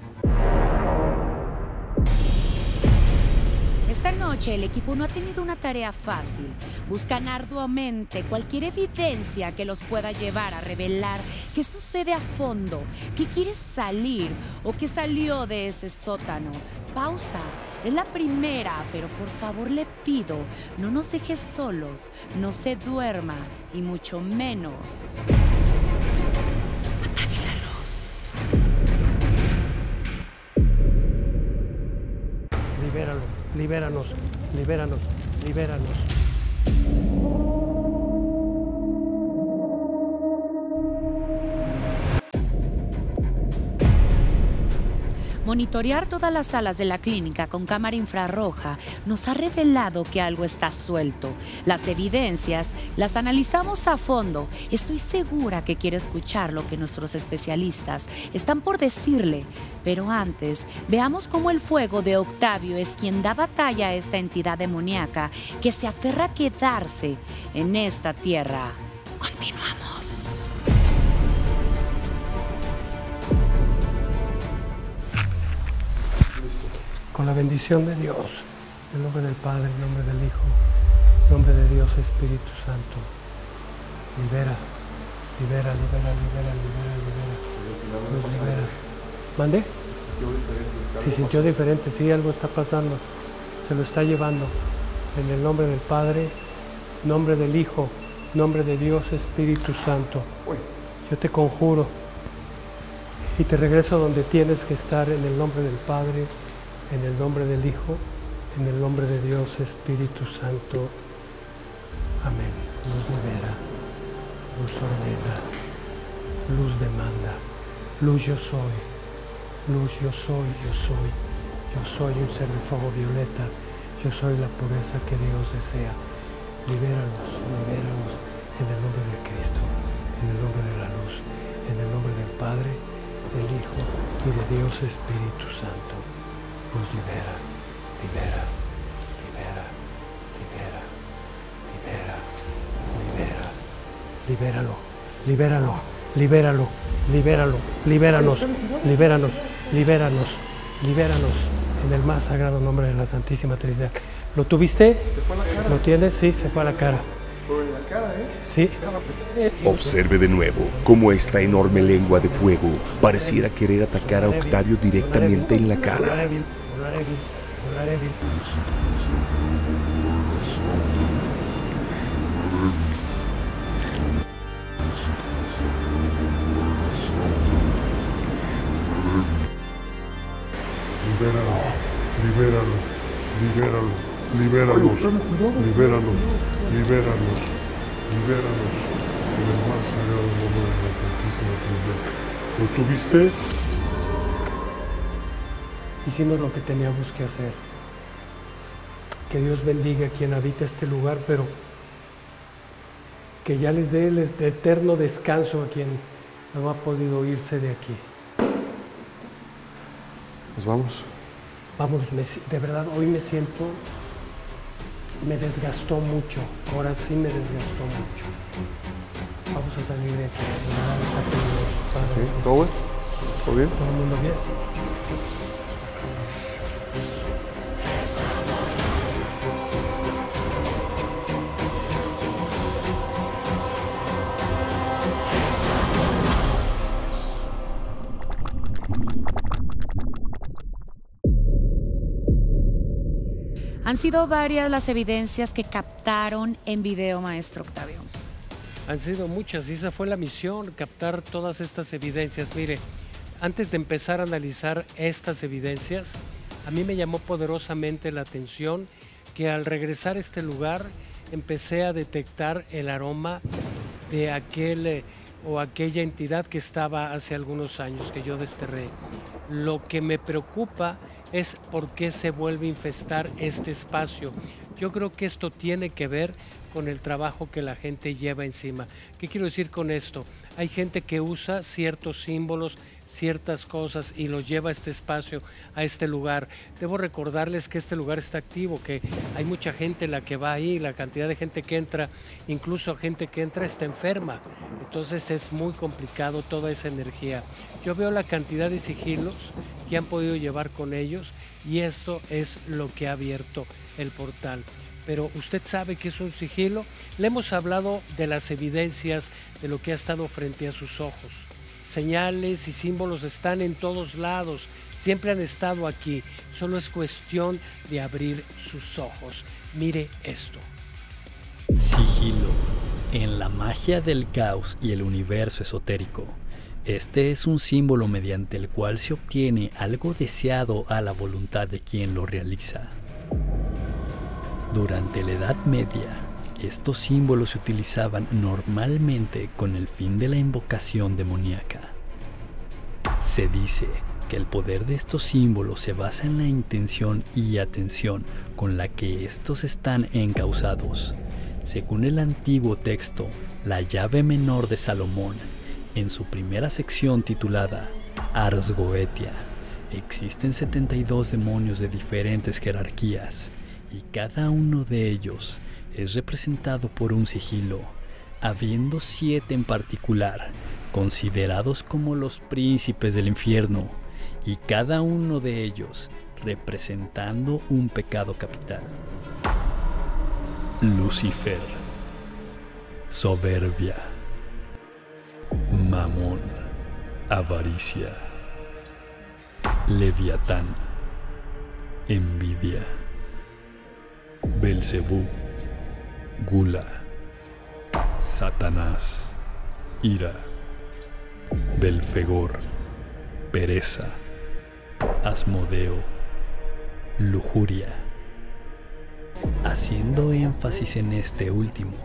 El equipo no ha tenido una tarea fácil. Buscan arduamente cualquier evidencia que los pueda llevar a revelar qué sucede a fondo, qué quiere salir o qué salió de ese sótano. Pausa. Es la primera, pero por favor le pido, no nos dejes solos, no se duerma y mucho menos. Libéranos, libéranos, libéranos. Monitorear todas las salas de la clínica con cámara infrarroja nos ha revelado que algo está suelto. Las evidencias las analizamos a fondo. Estoy segura que quiere escuchar lo que nuestros especialistas están por decirle. Pero antes, veamos cómo el fuego de Octavio es quien da batalla a esta entidad demoníaca que se aferra a quedarse en esta tierra. Continuamos. Con la bendición de Dios, en nombre del Padre, en nombre del Hijo, en nombre de Dios Espíritu Santo. Libera, libera, libera, libera, libera, libera. libera. ¿Mande? Se sintió diferente, sí, algo está pasando. Se lo está llevando. En el nombre del Padre, nombre del Hijo, nombre de Dios Espíritu Santo. Yo te conjuro y te regreso donde tienes que estar en el nombre del Padre en el nombre del Hijo, en el nombre de Dios Espíritu Santo. Amén. Luz libera, luz ordena, luz demanda, luz yo soy, luz yo soy, yo soy, yo soy un ser de fuego violeta, yo soy la pureza que Dios desea. Libéranos, libéranos en el nombre de Cristo, en el nombre de la luz, en el nombre del Padre, del Hijo y de Dios Espíritu Santo libera, libera, libera, libera, libera, libera, libéralo, libéralo, libéralo, libéralo, libéranos, libéranos, libéranos, libéranos en el más sagrado nombre de la Santísima Trinidad. ¿Lo tuviste? ¿Lo tienes? Sí, se fue a la cara. Sí. Observe de nuevo cómo esta enorme lengua de fuego pareciera querer atacar a Octavio directamente en la cara. Libéralo, libéralo, libéralo, libéralos, libéralos, libéralos, libéralos. En el más sagrado nombre de la Santísima Trinidad. ¿Lo tuviste? Hicimos lo que teníamos que hacer. Que Dios bendiga a quien habita este lugar, pero que ya les dé el eterno descanso a quien no ha podido irse de aquí. Nos vamos. Vamos, de verdad, hoy me siento, me desgastó mucho, ahora sí me desgastó mucho. Vamos a salir de aquí. ¿Todo bien? ¿Todo bien? ¿Todo el mundo bien? Han sido varias las evidencias que captaron en video, maestro Octavio. Han sido muchas y esa fue la misión, captar todas estas evidencias. Mire, antes de empezar a analizar estas evidencias, a mí me llamó poderosamente la atención que al regresar a este lugar empecé a detectar el aroma de aquel eh, o aquella entidad que estaba hace algunos años que yo desterré. Lo que me preocupa es por qué se vuelve a infestar este espacio. Yo creo que esto tiene que ver con el trabajo que la gente lleva encima. ¿Qué quiero decir con esto? Hay gente que usa ciertos símbolos, ciertas cosas y los lleva a este espacio, a este lugar. Debo recordarles que este lugar está activo, que hay mucha gente la que va ahí, la cantidad de gente que entra, incluso gente que entra está enferma. Entonces es muy complicado toda esa energía. Yo veo la cantidad de sigilos que han podido llevar con ellos y esto es lo que ha abierto el portal pero usted sabe que es un sigilo. Le hemos hablado de las evidencias de lo que ha estado frente a sus ojos señales y símbolos están en todos lados, siempre han estado aquí, solo es cuestión de abrir sus ojos. Mire esto. Sigilo, en la magia del caos y el universo esotérico. Este es un símbolo mediante el cual se obtiene algo deseado a la voluntad de quien lo realiza. Durante la Edad Media, estos símbolos se utilizaban normalmente con el fin de la invocación demoníaca. Se dice que el poder de estos símbolos se basa en la intención y atención con la que estos están encausados. Según el antiguo texto, la llave menor de Salomón, en su primera sección titulada Ars Goetia, existen 72 demonios de diferentes jerarquías y cada uno de ellos es representado por un sigilo, habiendo siete en particular, considerados como los príncipes del infierno, y cada uno de ellos representando un pecado capital. Lucifer, soberbia, mamón, avaricia, leviatán, envidia, Belcebú gula, Satanás, ira, Belfegor, pereza, Asmodeo, lujuria. Haciendo énfasis en este último,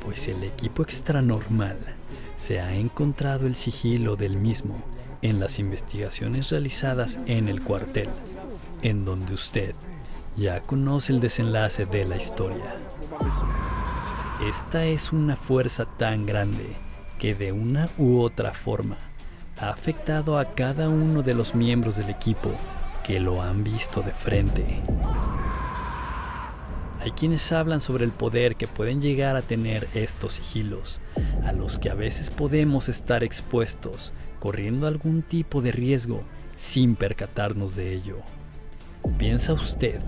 pues el equipo extranormal se ha encontrado el sigilo del mismo en las investigaciones realizadas en el cuartel, en donde usted ya conoce el desenlace de la historia. Esta es una fuerza tan grande que de una u otra forma ha afectado a cada uno de los miembros del equipo que lo han visto de frente. Hay quienes hablan sobre el poder que pueden llegar a tener estos sigilos, a los que a veces podemos estar expuestos, corriendo algún tipo de riesgo sin percatarnos de ello. ¿Piensa usted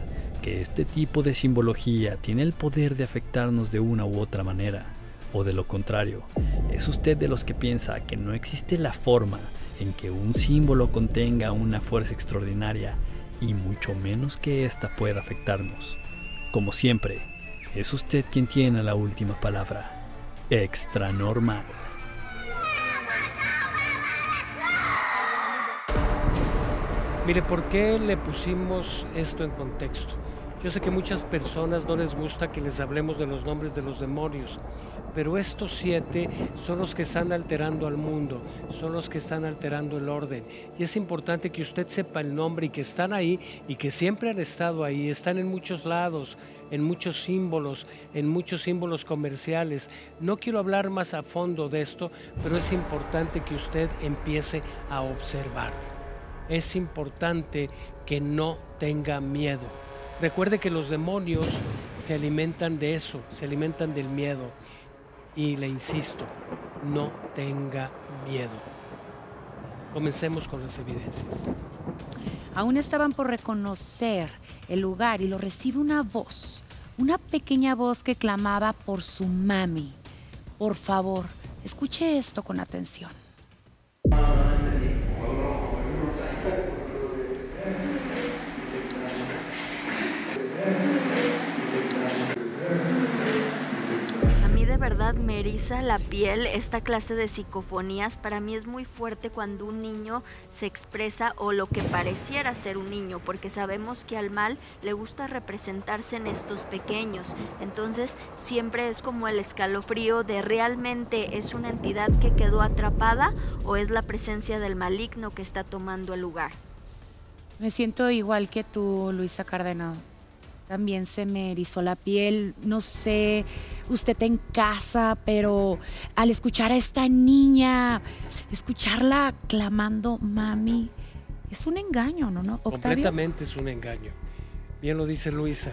este tipo de simbología tiene el poder de afectarnos de una u otra manera, o de lo contrario, es usted de los que piensa que no existe la forma en que un símbolo contenga una fuerza extraordinaria y mucho menos que ésta pueda afectarnos. Como siempre, es usted quien tiene la última palabra. Extra normal. Mire, ¿por qué le pusimos esto en contexto? Yo sé que muchas personas no les gusta que les hablemos de los nombres de los demonios, pero estos siete son los que están alterando al mundo, son los que están alterando el orden. Y es importante que usted sepa el nombre y que están ahí y que siempre han estado ahí, están en muchos lados, en muchos símbolos, en muchos símbolos comerciales. No quiero hablar más a fondo de esto, pero es importante que usted empiece a observar. Es importante que no tenga miedo Recuerde que los demonios se alimentan de eso, se alimentan del miedo. Y le insisto, no tenga miedo. Comencemos con las evidencias. Aún estaban por reconocer el lugar y lo recibe una voz, una pequeña voz que clamaba por su mami. Por favor, escuche esto con atención. Verdad me eriza la piel esta clase de psicofonías. Para mí es muy fuerte cuando un niño se expresa o lo que pareciera ser un niño, porque sabemos que al mal le gusta representarse en estos pequeños. Entonces siempre es como el escalofrío de realmente es una entidad que quedó atrapada o es la presencia del maligno que está tomando el lugar. Me siento igual que tú, Luisa Cárdenas también se me erizó la piel. No sé, usted en casa, pero al escuchar a esta niña, escucharla clamando mami, es un engaño, ¿no? ¿No? Completamente es un engaño. Bien lo dice Luisa.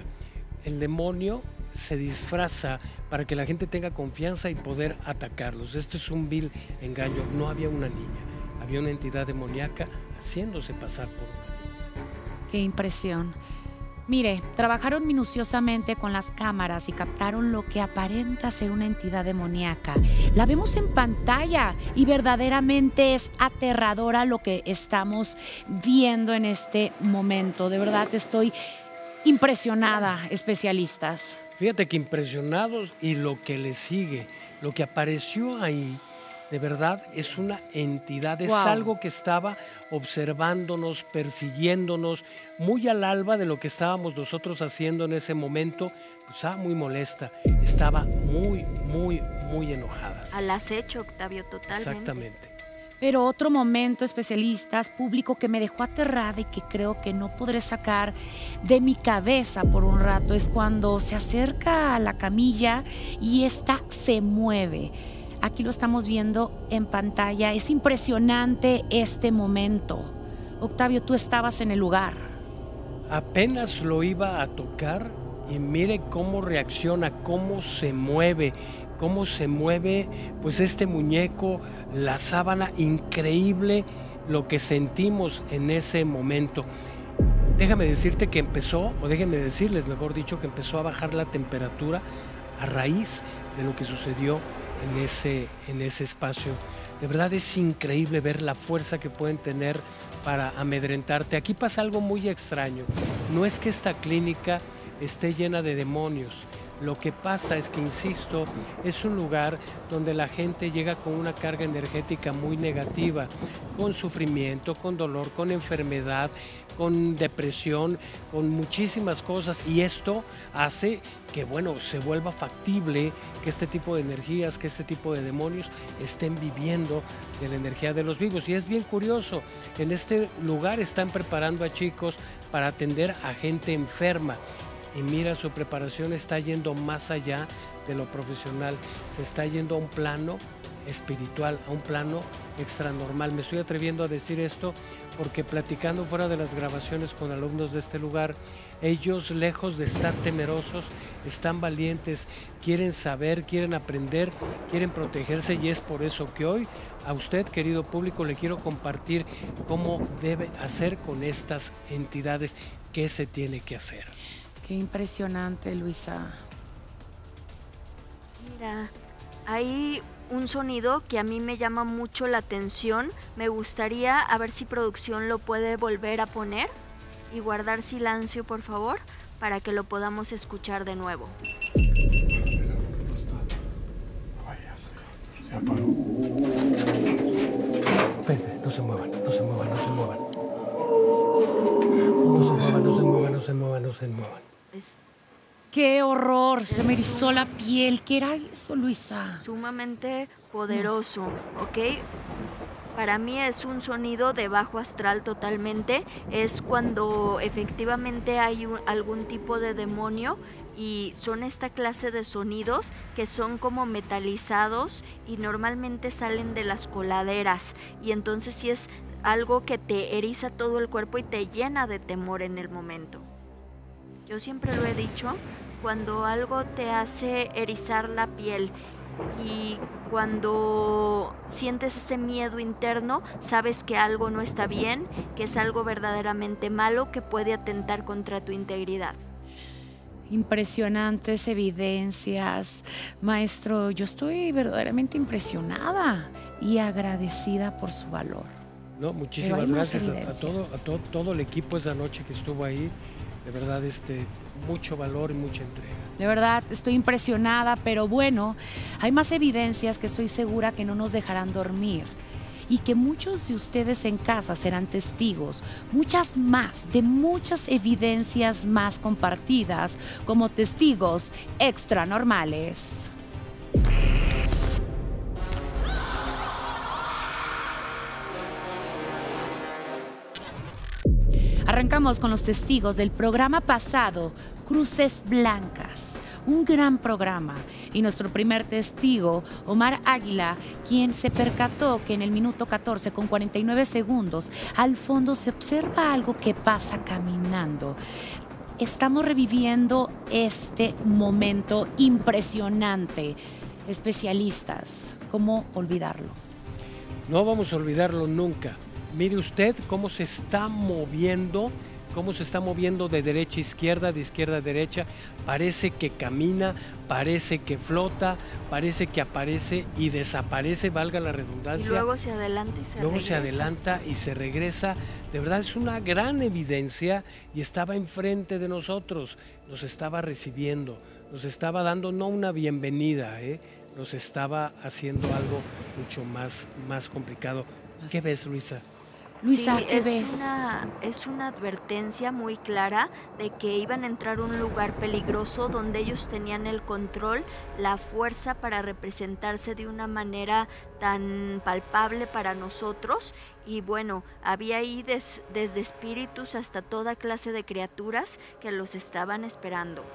El demonio se disfraza para que la gente tenga confianza y poder atacarlos. Esto es un vil engaño. No había una niña, había una entidad demoníaca haciéndose pasar por una niña. Qué impresión. Mire, trabajaron minuciosamente con las cámaras y captaron lo que aparenta ser una entidad demoníaca. La vemos en pantalla y verdaderamente es aterradora lo que estamos viendo en este momento. De verdad estoy impresionada, especialistas. Fíjate que impresionados y lo que le sigue, lo que apareció ahí de verdad es una entidad, es algo que estaba observándonos, persiguiéndonos, muy al alba de lo que estábamos nosotros haciendo en ese momento. Pues, estaba muy molesta, estaba muy, muy, muy enojada. Al acecho, Octavio, totalmente. Exactamente. Pero otro momento, especialistas, público que me dejó aterrada y que creo que no podré sacar de mi cabeza por un rato, es cuando se acerca a la camilla y esta se mueve. Aquí lo estamos viendo en pantalla. Es impresionante este momento. Octavio, tú estabas en el lugar. Apenas lo iba a tocar y mire cómo reacciona, cómo se mueve, cómo se mueve pues este muñeco, la sábana, increíble lo que sentimos en ese momento. Déjame decirte que empezó, o déjenme decirles, mejor dicho, que empezó a bajar la temperatura a raíz de lo que sucedió en ese, en ese espacio. De verdad es increíble ver la fuerza que pueden tener para amedrentarte. Aquí pasa algo muy extraño. No es que esta clínica esté llena de demonios. Lo que pasa es que, insisto, es un lugar donde la gente llega con una carga energética muy negativa, con sufrimiento, con dolor, con enfermedad, con depresión, con muchísimas cosas. Y esto hace que, bueno, se vuelva factible que este tipo de energías, que este tipo de demonios estén viviendo de la energía de los vivos. Y es bien curioso, en este lugar están preparando a chicos para atender a gente enferma y mira, su preparación está yendo más allá de lo profesional, se está yendo a un plano espiritual, a un plano extranormal. Me estoy atreviendo a decir esto porque platicando fuera de las grabaciones con alumnos de este lugar, ellos lejos de estar temerosos, están valientes, quieren saber, quieren aprender, quieren protegerse y es por eso que hoy a usted, querido público, le quiero compartir cómo debe hacer con estas entidades, qué se tiene que hacer. Qué impresionante, Luisa. Mira, hay un sonido que a mí me llama mucho la atención. Me gustaría a ver si producción lo puede volver a poner y guardar silencio, por favor, para que lo podamos escuchar de nuevo. Se apagó. no se muevan, no se muevan, no se muevan. No se muevan, no se muevan, no se muevan, no se muevan. ¡Qué horror! Se me erizó la piel. ¿Qué era eso, Luisa? Sumamente poderoso, ¿ok? Para mí es un sonido de bajo astral totalmente. Es cuando efectivamente hay algún tipo de demonio y son esta clase de sonidos que son como metalizados y normalmente salen de las coladeras. Y entonces sí es algo que te eriza todo el cuerpo y te llena de temor en el momento. Yo siempre lo he dicho, cuando algo te hace erizar la piel y cuando sientes ese miedo interno, sabes que algo no está bien, que es algo verdaderamente malo que puede atentar contra tu integridad. Impresionantes evidencias. Maestro, yo estoy verdaderamente impresionada y agradecida por su valor. No, muchísimas gracias a, todo, a todo, todo el equipo esa noche que estuvo ahí de verdad este, mucho valor y mucha entrega. De verdad, estoy impresionada, pero bueno, hay más evidencias que estoy segura que no nos dejarán dormir y que muchos de ustedes en casa serán testigos, muchas más, de muchas evidencias más compartidas como testigos extranormales. Arrancamos con los testigos del programa pasado, Cruces Blancas, un gran programa. Y nuestro primer testigo, Omar Águila, quien se percató que en el minuto 14 con 49 segundos al fondo se observa algo que pasa caminando. Estamos reviviendo este momento impresionante. Especialistas, ¿cómo olvidarlo? No vamos a olvidarlo nunca. Mire usted cómo se está moviendo, cómo se está moviendo de derecha a izquierda, de izquierda a derecha. Parece que camina, parece que flota, parece que aparece y desaparece, valga la redundancia. Y luego se adelanta y se Luego regresa. se adelanta y se regresa. De verdad es una gran evidencia y estaba enfrente de nosotros, nos estaba recibiendo, nos estaba dando no una bienvenida, ¿eh? nos estaba haciendo algo mucho más, más complicado. ¿Qué ves, Luisa? Luisa, Sí, ¿qué es ves? Una, es una advertencia muy clara de que iban a entrar a un lugar peligroso donde ellos tenían el control, la fuerza para representarse de una manera tan palpable para nosotros. Y bueno, había ahí des- desde espíritus hasta toda clase de criaturas que los estaban esperando.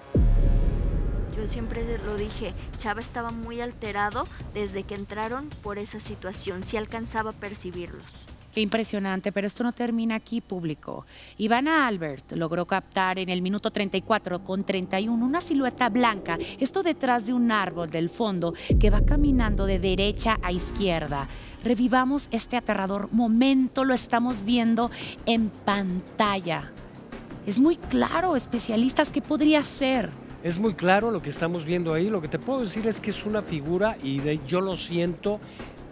Yo siempre lo dije, Chava estaba muy alterado desde que entraron por esa situación, si alcanzaba a percibirlos. Impresionante, pero esto no termina aquí, público. Ivana Albert logró captar en el minuto 34 con 31 una silueta blanca, esto detrás de un árbol del fondo que va caminando de derecha a izquierda. Revivamos este aterrador momento, lo estamos viendo en pantalla. Es muy claro, especialistas, ¿qué podría ser? Es muy claro lo que estamos viendo ahí. Lo que te puedo decir es que es una figura y de- yo lo siento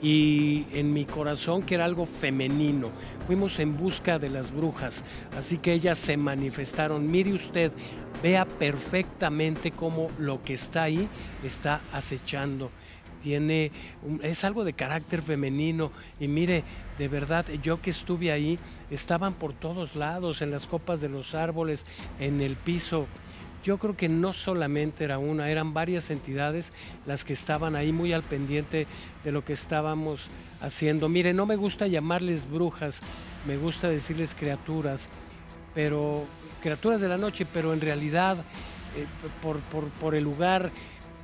y en mi corazón que era algo femenino. Fuimos en busca de las brujas, así que ellas se manifestaron. Mire usted, vea perfectamente cómo lo que está ahí está acechando. Tiene, es algo de carácter femenino y mire, de verdad, yo que estuve ahí, estaban por todos lados, en las copas de los árboles, en el piso, yo creo que no solamente era una, eran varias entidades las que estaban ahí muy al pendiente de lo que estábamos haciendo. Mire, no me gusta llamarles brujas, me gusta decirles criaturas, pero criaturas de la noche, pero en realidad eh, por, por- por el lugar,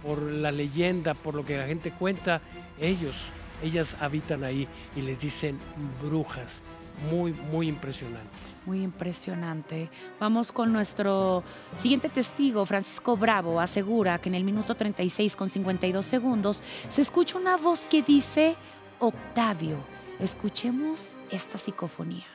por la leyenda, por lo que la gente cuenta, ellos, ellas habitan ahí y les dicen brujas. Muy, muy impresionante. Muy impresionante. Vamos con nuestro siguiente testigo, Francisco Bravo, asegura que en el minuto 36 con 52 segundos se escucha una voz que dice Octavio. Escuchemos esta psicofonía.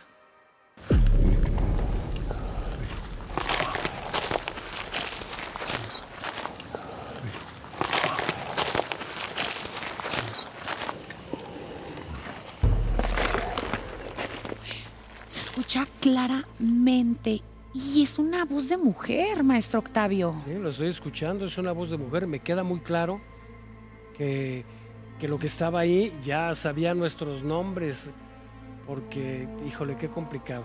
Escucha claramente y es una voz de mujer, maestro Octavio. Sí, lo estoy escuchando, es una voz de mujer. Me queda muy claro que, que lo que estaba ahí ya sabía nuestros nombres, porque, híjole, qué complicado.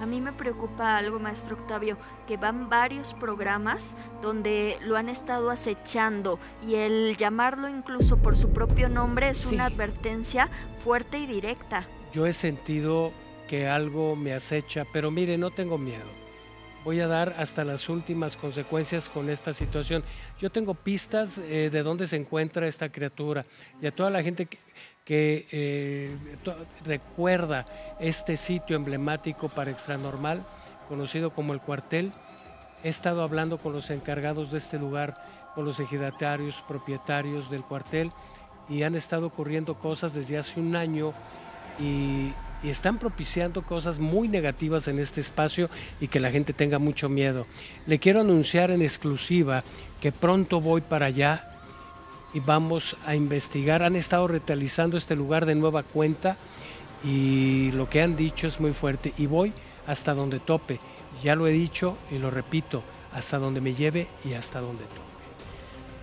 A mí me preocupa algo, maestro Octavio, que van varios programas donde lo han estado acechando y el llamarlo incluso por su propio nombre es Sí. una advertencia fuerte y directa. Yo he sentido que algo me acecha, pero mire, no tengo miedo. Voy a dar hasta las últimas consecuencias con esta situación. Yo tengo pistas eh, de dónde se encuentra esta criatura y a toda la gente que, eh, recuerda este sitio emblemático para extranormal, conocido como el cuartel. He estado hablando con los encargados de este lugar, con los ejidatarios, propietarios del cuartel, y han estado ocurriendo cosas desde hace un año y, y están propiciando cosas muy negativas en este espacio y que la gente tenga mucho miedo. Le quiero anunciar en exclusiva que pronto voy para allá y vamos a investigar. Han estado retalizando este lugar de nueva cuenta y lo que han dicho es muy fuerte y voy hasta donde tope. Ya lo he dicho y lo repito, hasta donde me lleve y hasta donde toque.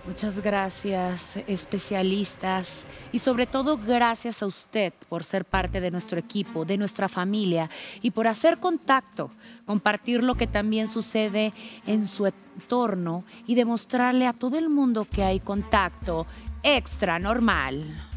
Muchas gracias, especialistas, y sobre todo gracias a usted por ser parte de nuestro equipo, de nuestra familia, y por hacer contacto, compartir lo que también sucede en su entorno y demostrarle a todo el mundo que hay contacto extra normal.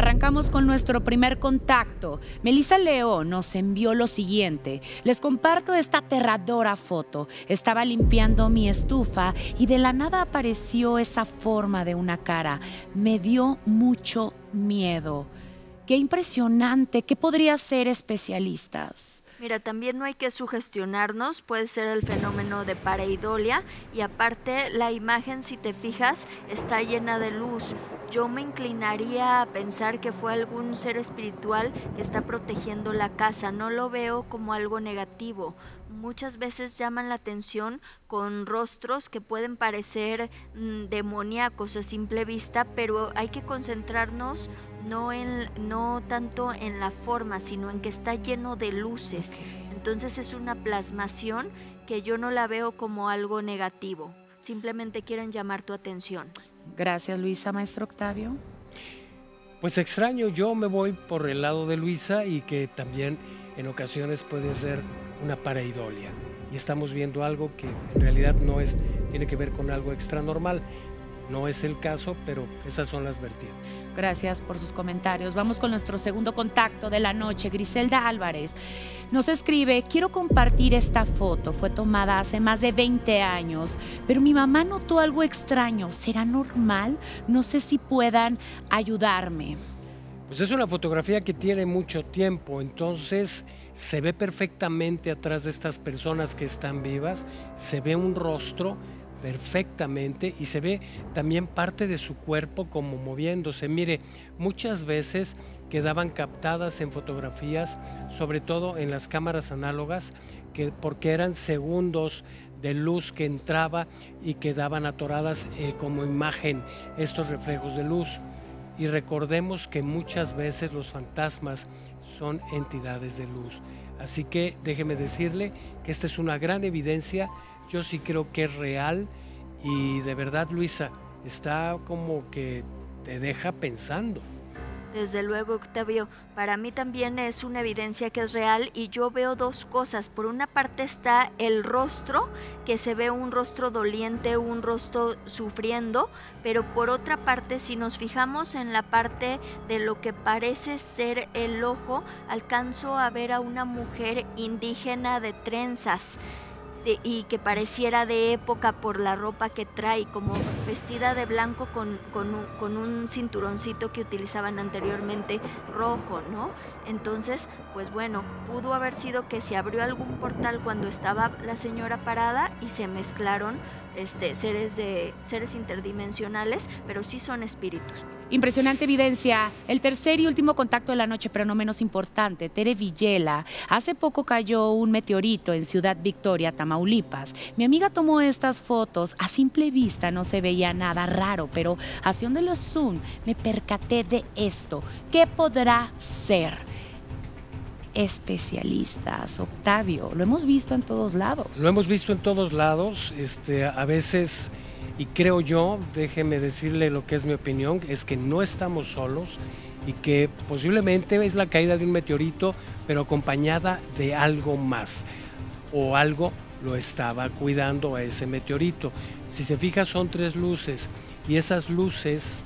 Arrancamos con nuestro primer contacto. Melissa Leo nos envió lo siguiente. Les comparto esta aterradora foto. Estaba limpiando mi estufa y de la nada apareció esa forma de una cara. Me dio mucho miedo. Qué impresionante. ¿Qué podría ser especialistas? Mira, también no hay que sugestionarnos, puede ser el fenómeno de pareidolia y aparte la imagen, si te fijas, está llena de luz. Yo me inclinaría a pensar que fue algún ser espiritual que está protegiendo la casa, no lo veo como algo negativo. Muchas veces llaman la atención con rostros que pueden parecer mm, demoníacos a simple vista, pero hay que concentrarnos no, en, no tanto en la forma, sino en que está lleno de luces. Entonces es una plasmación que yo no la veo como algo negativo. Simplemente quieren llamar tu atención. Gracias, Luisa, maestro Octavio. Pues extraño, yo me voy por el lado de Luisa y que también en ocasiones puede ser una pareidolia. Y estamos viendo algo que en realidad no es, tiene que ver con algo extra normal. No es el caso, pero esas son las vertientes. Gracias por sus comentarios. Vamos con nuestro segundo contacto de la noche, Griselda Álvarez. Nos escribe, quiero compartir esta foto. Fue tomada hace más de 20 años, pero mi mamá notó algo extraño. ¿Será normal? No sé si puedan ayudarme. Pues es una fotografía que tiene mucho tiempo, entonces se ve perfectamente atrás de estas personas que están vivas, se ve un rostro perfectamente y se ve también parte de su cuerpo como moviéndose. Mire, muchas veces quedaban captadas en fotografías, sobre todo en las cámaras análogas, que, porque eran segundos de luz que entraba y quedaban atoradas eh, como imagen estos reflejos de luz. Y recordemos que muchas veces los fantasmas son entidades de luz. Así que déjeme decirle que esta es una gran evidencia yo sí creo que es real y de verdad, Luisa, está como que te deja pensando. Desde luego, Octavio, para mí también es una evidencia que es real y yo veo dos cosas. Por una parte está el rostro, que se ve un rostro doliente, un rostro sufriendo, pero por otra parte, si nos fijamos en la parte de lo que parece ser el ojo, alcanzo a ver a una mujer indígena de trenzas y que pareciera de época por la ropa que trae, como vestida de blanco con, con, un, con, un, cinturoncito que utilizaban anteriormente rojo, ¿no? Entonces, pues bueno, pudo haber sido que se abrió algún portal cuando estaba la señora parada y se mezclaron este, seres, de, seres interdimensionales, pero sí son espíritus. Impresionante evidencia. El tercer y último contacto de la noche, pero no menos importante, Tere Villela. Hace poco cayó un meteorito en Ciudad Victoria, Tamaulipas. Mi amiga tomó estas fotos. A simple vista no se veía nada raro, pero haciendo los zoom me percaté de esto. ¿Qué podrá ser? Especialistas, Octavio. Lo hemos visto en todos lados. Lo hemos visto en todos lados. Este, a veces y creo yo, déjeme decirle lo que es mi opinión, es que no estamos solos y que posiblemente es la caída de un meteorito, pero acompañada de algo más o algo lo estaba cuidando a ese meteorito. Si se fija son tres luces y esas luces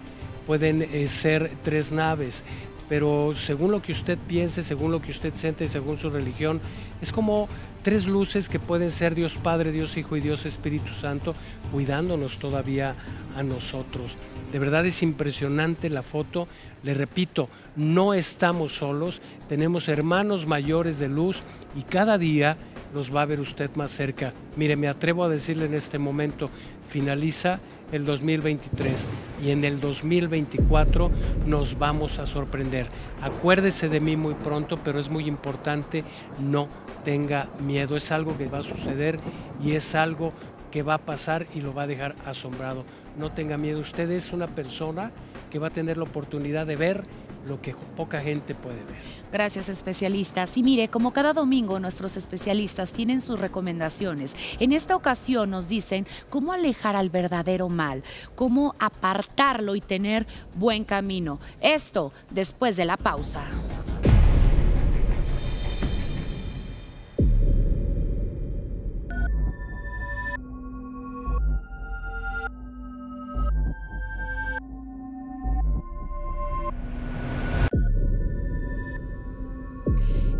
pueden eh, ser tres naves, pero según lo que usted piense, según lo que usted siente, según su religión, es como tres luces que pueden ser Dios Padre, Dios Hijo y Dios Espíritu Santo, cuidándonos todavía a nosotros. De verdad es impresionante la foto. Le repito, no estamos solos, tenemos hermanos mayores de luz y cada día nos va a ver usted más cerca. Mire, me atrevo a decirle en este momento, finaliza el 2023 y en el 2024 nos vamos a sorprender. Acuérdese de mí muy pronto, pero es muy importante no tenga miedo. Es algo que va a suceder y es algo que va a pasar y lo va a dejar asombrado. No tenga miedo. Usted es una persona que va a tener la oportunidad de ver lo que poca gente puede ver. Gracias especialistas. Y mire, como cada domingo nuestros especialistas tienen sus recomendaciones, en esta ocasión nos dicen cómo alejar al verdadero mal, cómo apartarlo y tener buen camino. Esto después de la pausa.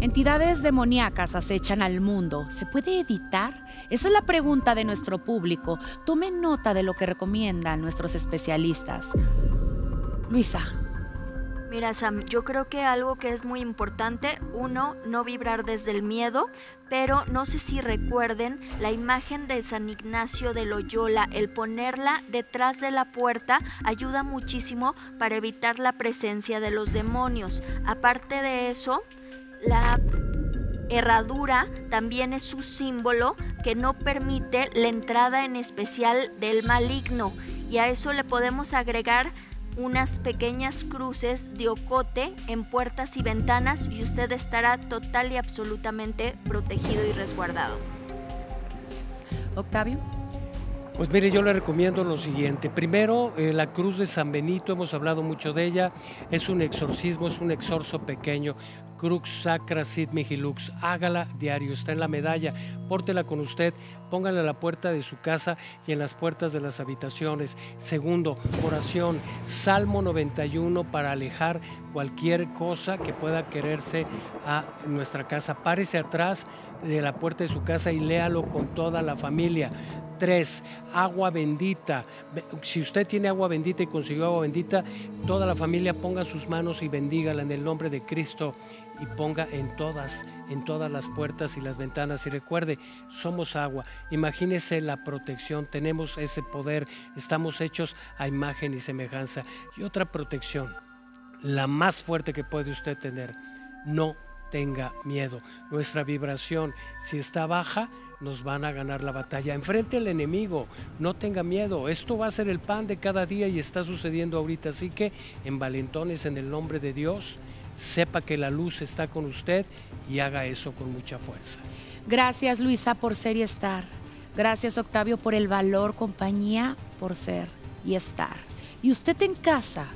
Entidades demoníacas acechan al mundo. ¿Se puede evitar? Esa es la pregunta de nuestro público. Tomen nota de lo que recomiendan nuestros especialistas. Luisa. Mira, Sam, yo creo que algo que es muy importante, uno, no vibrar desde el miedo, pero no sé si recuerden la imagen de San Ignacio de Loyola, el ponerla detrás de la puerta ayuda muchísimo para evitar la presencia de los demonios. Aparte de eso, la herradura también es su símbolo que no permite la entrada en especial del maligno y a eso le podemos agregar unas pequeñas cruces de ocote en puertas y ventanas y usted estará total y absolutamente protegido y resguardado. Octavio. Pues mire, yo le recomiendo lo siguiente. Primero, eh, la cruz de San Benito, hemos hablado mucho de ella, es un exorcismo, es un exorso pequeño. Crux Sacra Sid Migilux. Hágala diario, está en la medalla, pórtela con usted, póngala a la puerta de su casa y en las puertas de las habitaciones. Segundo, oración, Salmo 91 para alejar cualquier cosa que pueda quererse a nuestra casa. Párese atrás de la puerta de su casa y léalo con toda la familia. Tres, agua bendita. Si usted tiene agua bendita y consiguió agua bendita, toda la familia ponga sus manos y bendígala en el nombre de Cristo y ponga en todas, en todas las puertas y las ventanas. Y recuerde, somos agua. Imagínese la protección, tenemos ese poder, estamos hechos a imagen y semejanza. Y otra protección, la más fuerte que puede usted tener, no tenga miedo. Nuestra vibración, si está baja, nos van a ganar la batalla. Enfrente al enemigo, no tenga miedo. Esto va a ser el pan de cada día y está sucediendo ahorita. Así que en valentones en el nombre de Dios sepa que la luz está con usted y haga eso con mucha fuerza. Gracias Luisa por ser y estar. Gracias Octavio por el valor, compañía, por ser y estar. Y usted en casa,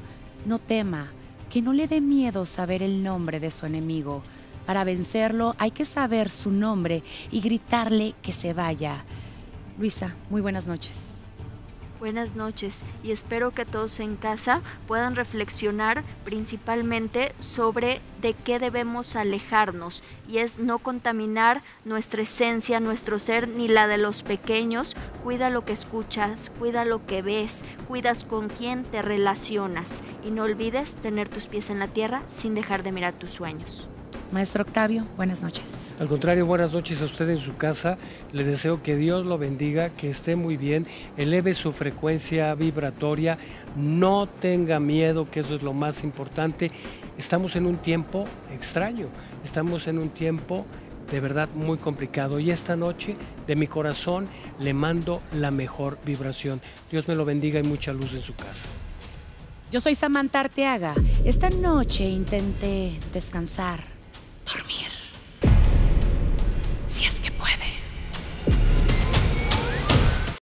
no tema, que no le dé miedo saber el nombre de su enemigo. Para vencerlo hay que saber su nombre y gritarle que se vaya. Luisa, muy buenas noches. Buenas noches y espero que todos en casa puedan reflexionar principalmente sobre de qué debemos alejarnos y es no contaminar nuestra esencia, nuestro ser ni la de los pequeños. Cuida lo que escuchas, cuida lo que ves, cuidas con quién te relacionas y no olvides tener tus pies en la tierra sin dejar de mirar tus sueños. Maestro Octavio, buenas noches. Al contrario, buenas noches a usted en su casa. Le deseo que Dios lo bendiga, que esté muy bien, eleve su frecuencia vibratoria, no tenga miedo, que eso es lo más importante. Estamos en un tiempo extraño, estamos en un tiempo de verdad muy complicado y esta noche de mi corazón le mando la mejor vibración. Dios me lo bendiga y mucha luz en su casa. Yo soy Samantha Arteaga. Esta noche intenté descansar dormir.